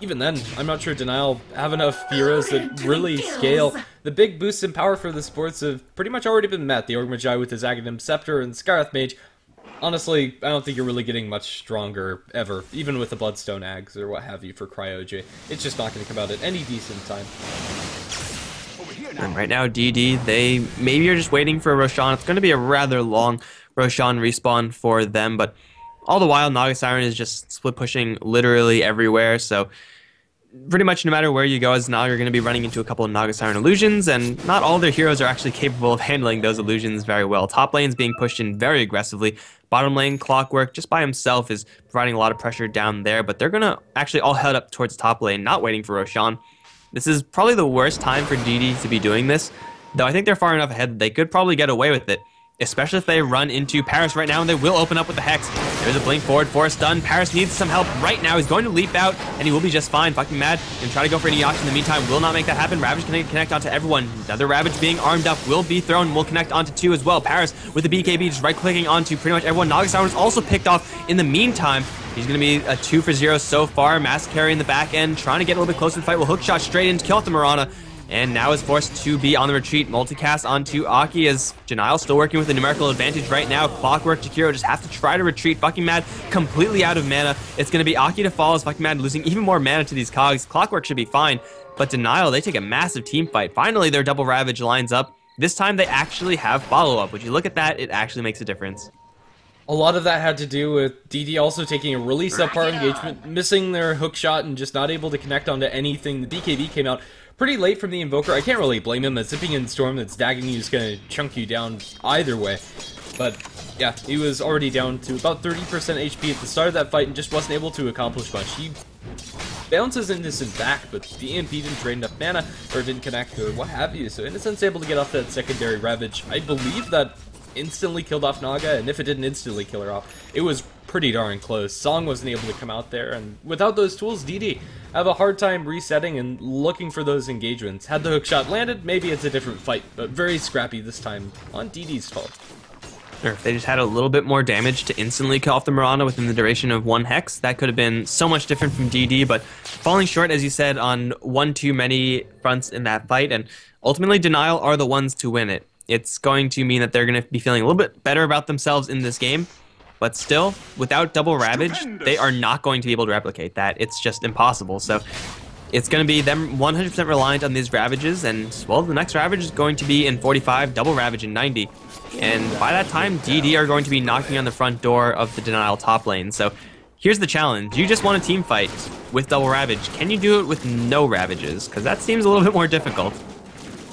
even then, I'm not sure Denial have enough heroes that really scale. The big boosts in power for the sports have pretty much already been met. The Ogre Magi with his Aghanim Scepter and Skywrath Mage. Honestly, I don't think you're really getting much stronger ever, even with the Bloodstone Ags or what have you for Cryo-J. It's just not going to come out at any decent time. And right now, DD, they maybe are just waiting for Roshan. It's going to be a rather long Roshan respawn for them, but all the while, Naga Siren is just split pushing literally everywhere. So pretty much no matter where you go as Naga, you're going to be running into a couple of Naga Siren illusions, and not all their heroes are actually capable of handling those illusions very well. Top lane's being pushed in very aggressively. Bottom lane, Clockwork, just by himself, is providing a lot of pressure down there, but they're going to actually all head up towards top lane, not waiting for Roshan. This is probably the worst time for DD to be doing this, though I think they're far enough ahead that they could probably get away with it especially if they run into Paris right now, and they will open up with the Hex. There's a blink forward for a stun. Paris needs some help right now. He's going to leap out, and he will be just fine. Fucking mad. Gonna try to go for any option in the meantime. Will not make that happen. Ravage can connect onto everyone. Another Ravage being armed up will be thrown. Will connect onto two as well. Paris with the BKB just right-clicking onto pretty much everyone. Nagastar was also picked off in the meantime. He's going to be a 2 for 0 so far. Masakari in the back end, trying to get a little bit closer to the fight. Will hook shot straight in to kill off the Mirana and now is forced to be on the retreat. Multicast onto Aki as Janile still working with a numerical advantage right now. Clockwork Jakiro just have to try to retreat. Fucking Mad completely out of mana. It's going to be Aki to fall as Fucking Mad losing even more mana to these cogs. Clockwork should be fine, but Denial, they take a massive team fight. Finally, their double Ravage lines up. This time they actually have follow-up. Would you look at that? It actually makes a difference. A lot of that had to do with DD also taking a really subpar engagement, missing their hook shot, and just not able to connect onto anything. The BKB came out pretty late from the Invoker. I can't really blame him. A Zipping in Storm that's dagging you is going to chunk you down either way. But yeah, he was already down to about 30% HP at the start of that fight and just wasn't able to accomplish much. He bounces Innocent back, but the EMP didn't drain enough mana, or didn't connect, or what have you, so Innocent's able to get off that secondary Ravage. I believe that instantly killed off Naga, and if it didn't instantly kill her off, it was pretty darn close. Song wasn't able to come out there, and without those tools, DD have a hard time resetting and looking for those engagements. Had the hookshot landed, maybe it's a different fight, but very scrappy this time on DD's fault. Or if they just had a little bit more damage to instantly kill off the Mirana within the duration of one Hex, that could have been so much different from DD, but falling short, as you said, on one too many fronts in that fight, and ultimately Denial are the ones to win it. It's going to mean that they're going to be feeling a little bit better about themselves in this game, but still, without double Ravage, Stupendous. they are not going to be able to replicate that. It's just impossible. So it's going to be them 100% reliant on these Ravages, and, well, the next Ravage is going to be in 45, double Ravage in 90. And by that time, DD are going to be knocking on the front door of the Denial top lane. So here's the challenge. You just want a team fight with double Ravage. Can you do it with no Ravages? Because that seems a little bit more difficult.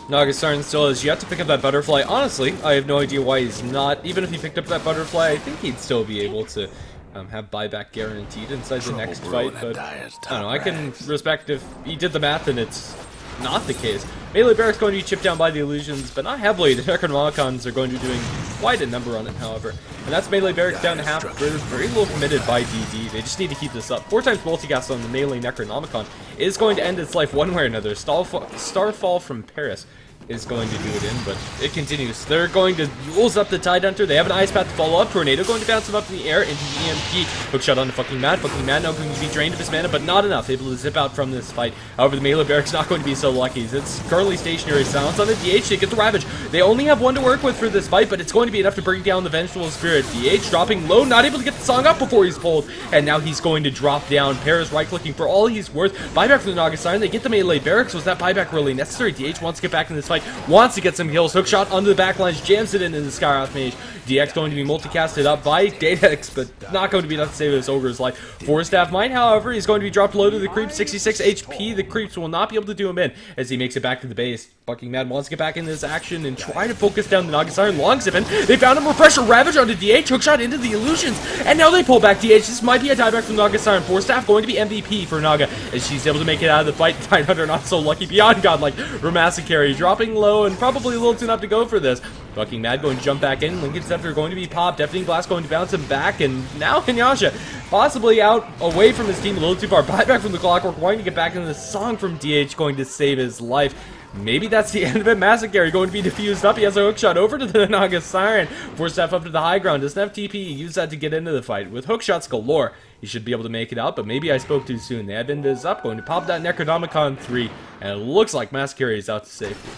Naga Siren still has yet to pick up that butterfly. Honestly, I have no idea why he's not. Even if he picked up that butterfly, I think he'd still be able to um, have buyback guaranteed inside the next fight. But I don't know. I can respect if he did the math and it's not the case. Melee Barracks going to be chipped down by the illusions, but not heavily. The Necronomicons are going to be doing quite a number on it, however. And that's Melee Barracks down to half. They're very low committed by DD. They just need to keep this up. Four times multicast on the Melee Necronomicon is going to end its life one way or another. Starfall from Paris. Is going to do it in, but it continues. They're going to rules up the Tide Hunter. They have an Ice Path to follow up. Tornado going to bounce him up in the air into the EMP. Hook shot on the fucking Mad. Fucking Mad now going to be drained of his mana, but not enough. Able to zip out from this fight. However, the Melee Barracks not going to be so lucky. It's currently stationary silence on the DH. They get the Ravage. They only have one to work with for this fight, but it's going to be enough to bring down the Vengeful Spirit. DH dropping low, not able to get the song up before he's pulled, and now he's going to drop down. Paris right-clicking for all he's worth. Buyback from the Naga Siren. They get the Melee Barracks. Was that buyback really necessary? DH wants to get back in this fight, wants to get some kills. Hook shot onto the back lines, jams it in into the Skywrath Mage. DX going to be multicasted up by D-Tax, but not going to be enough to save this Ogre's life. Force Staff Might, however, is going to be dropped low to the creep, 66 HP. The creeps will not be able to do him in as he makes it back to the base. Fucking Mad wants to get back into this action and try to focus down the Naga Siren. Long Zippin. They found him. Refresher Ravage onto DH. Hook shot into the illusions. And now they pull back DH. This might be a tieback from Naga Siren. Force Staff going to be MVP for Naga as she's able to make it out of the fight. Tide Hunter not so lucky. Beyond God like Ramasakari dropping low and probably a little too up to go for this. Fucking Mad going to jump back in. Lincoln Scepter going to be popped. Deafening Blast going to bounce him back. And now Inuyasha possibly out away from his team a little too far. Buyback from the Clockwork wanting to get back into the song from DH going to save his life. Maybe that's the end of it. Masakari going to be diffused up. He has a hook shot over to the Naga Siren. Force staff up to the high ground. Doesn't have TP. Use that to get into the fight. With hook shots galore, he should be able to make it out, but maybe I spoke too soon. The Advent is up, going to pop that Necronomicon 3, and it looks like Masakari is out to safety.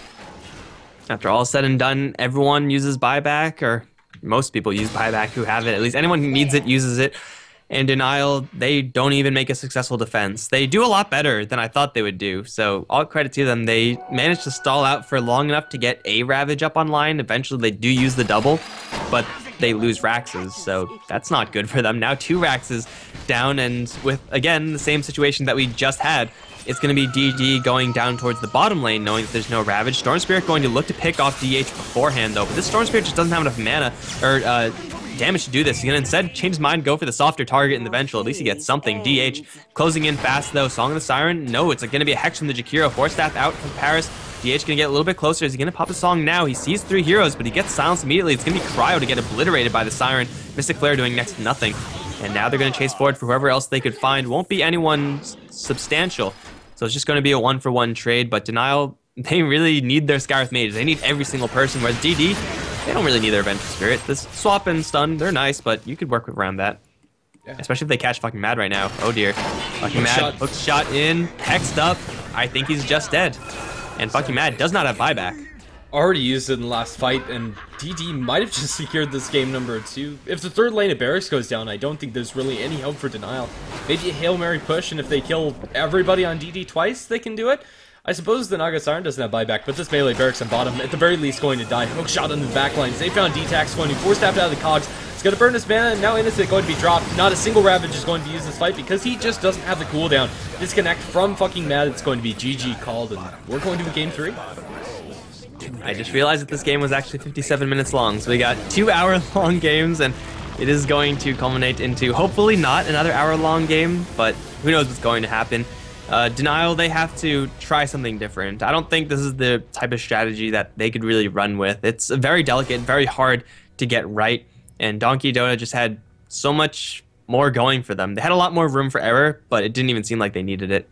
After all said and done, everyone uses buyback, or most people use buyback who have it. At least anyone who needs it uses it. And denial, they don't even make a successful defense. They do a lot better than I thought they would do. So all credit to them. They managed to stall out for long enough to get a Ravage up online. Eventually, they do use the double, but they lose Raxes, so that's not good for them. Now two Raxes down, and with again the same situation that we just had. It's going to be DD going down towards the bottom lane, knowing that there's no Ravage. Storm Spirit going to look to pick off DH beforehand, though. But this Storm Spirit just doesn't have enough mana, or uh, damage to do this. He's going to instead change his mind, go for the softer target in the Ventral. At least he gets something. DH closing in fast, though. Song of the Siren, no, it's going to be a Hex from the Jakiro. Force Staff out from Paris. DH gonna get a little bit closer. Is he gonna pop a song now? He sees three heroes, but he gets silenced immediately. It's gonna be Cryo to get obliterated by the Siren. Mystic Flare doing next to nothing. And now they're gonna chase forward for whoever else they could find. Won't be anyone substantial. So it's just gonna be a one for one trade, but Denial, they really need their Skywrath Mages. They need every single person, whereas DD, they don't really need their Vengeful Spirit. This swap and stun, they're nice, but you could work around that. Yeah. Especially if they catch fucking Mad right now. Oh dear. Fucking Mad, shot. hook shot in, hexed up. I think he's just dead. And fucking Mad does not have buyback. Already used it in the last fight, and DD might have just secured this game number two. If the third lane of Barracks goes down, I don't think there's really any hope for denial. Maybe a Hail Mary push, and if they kill everybody on DD twice, they can do it. I suppose the Naga Siren doesn't have buyback, but this melee barracks on bottom, at the very least, going to die. Hook shot on the backlines. They found D-Tax going to force tapped out of the cogs. It's going to burn his mana, and now Innocent going to be dropped. Not a single Ravage is going to use this fight because he just doesn't have the cooldown. Disconnect from fucking Mad, it's going to be GG called, and we're going to a game three. I just realized that this game was actually 57 minutes long, so we got two hour long games, and it is going to culminate into hopefully not another hour long game, but who knows what's going to happen. Uh, denial, they have to try something different. I don't think this is the type of strategy that they could really run with. It's very delicate, very hard to get right, and Donkey Dota just had so much more going for them. They had a lot more room for error, but it didn't even seem like they needed it.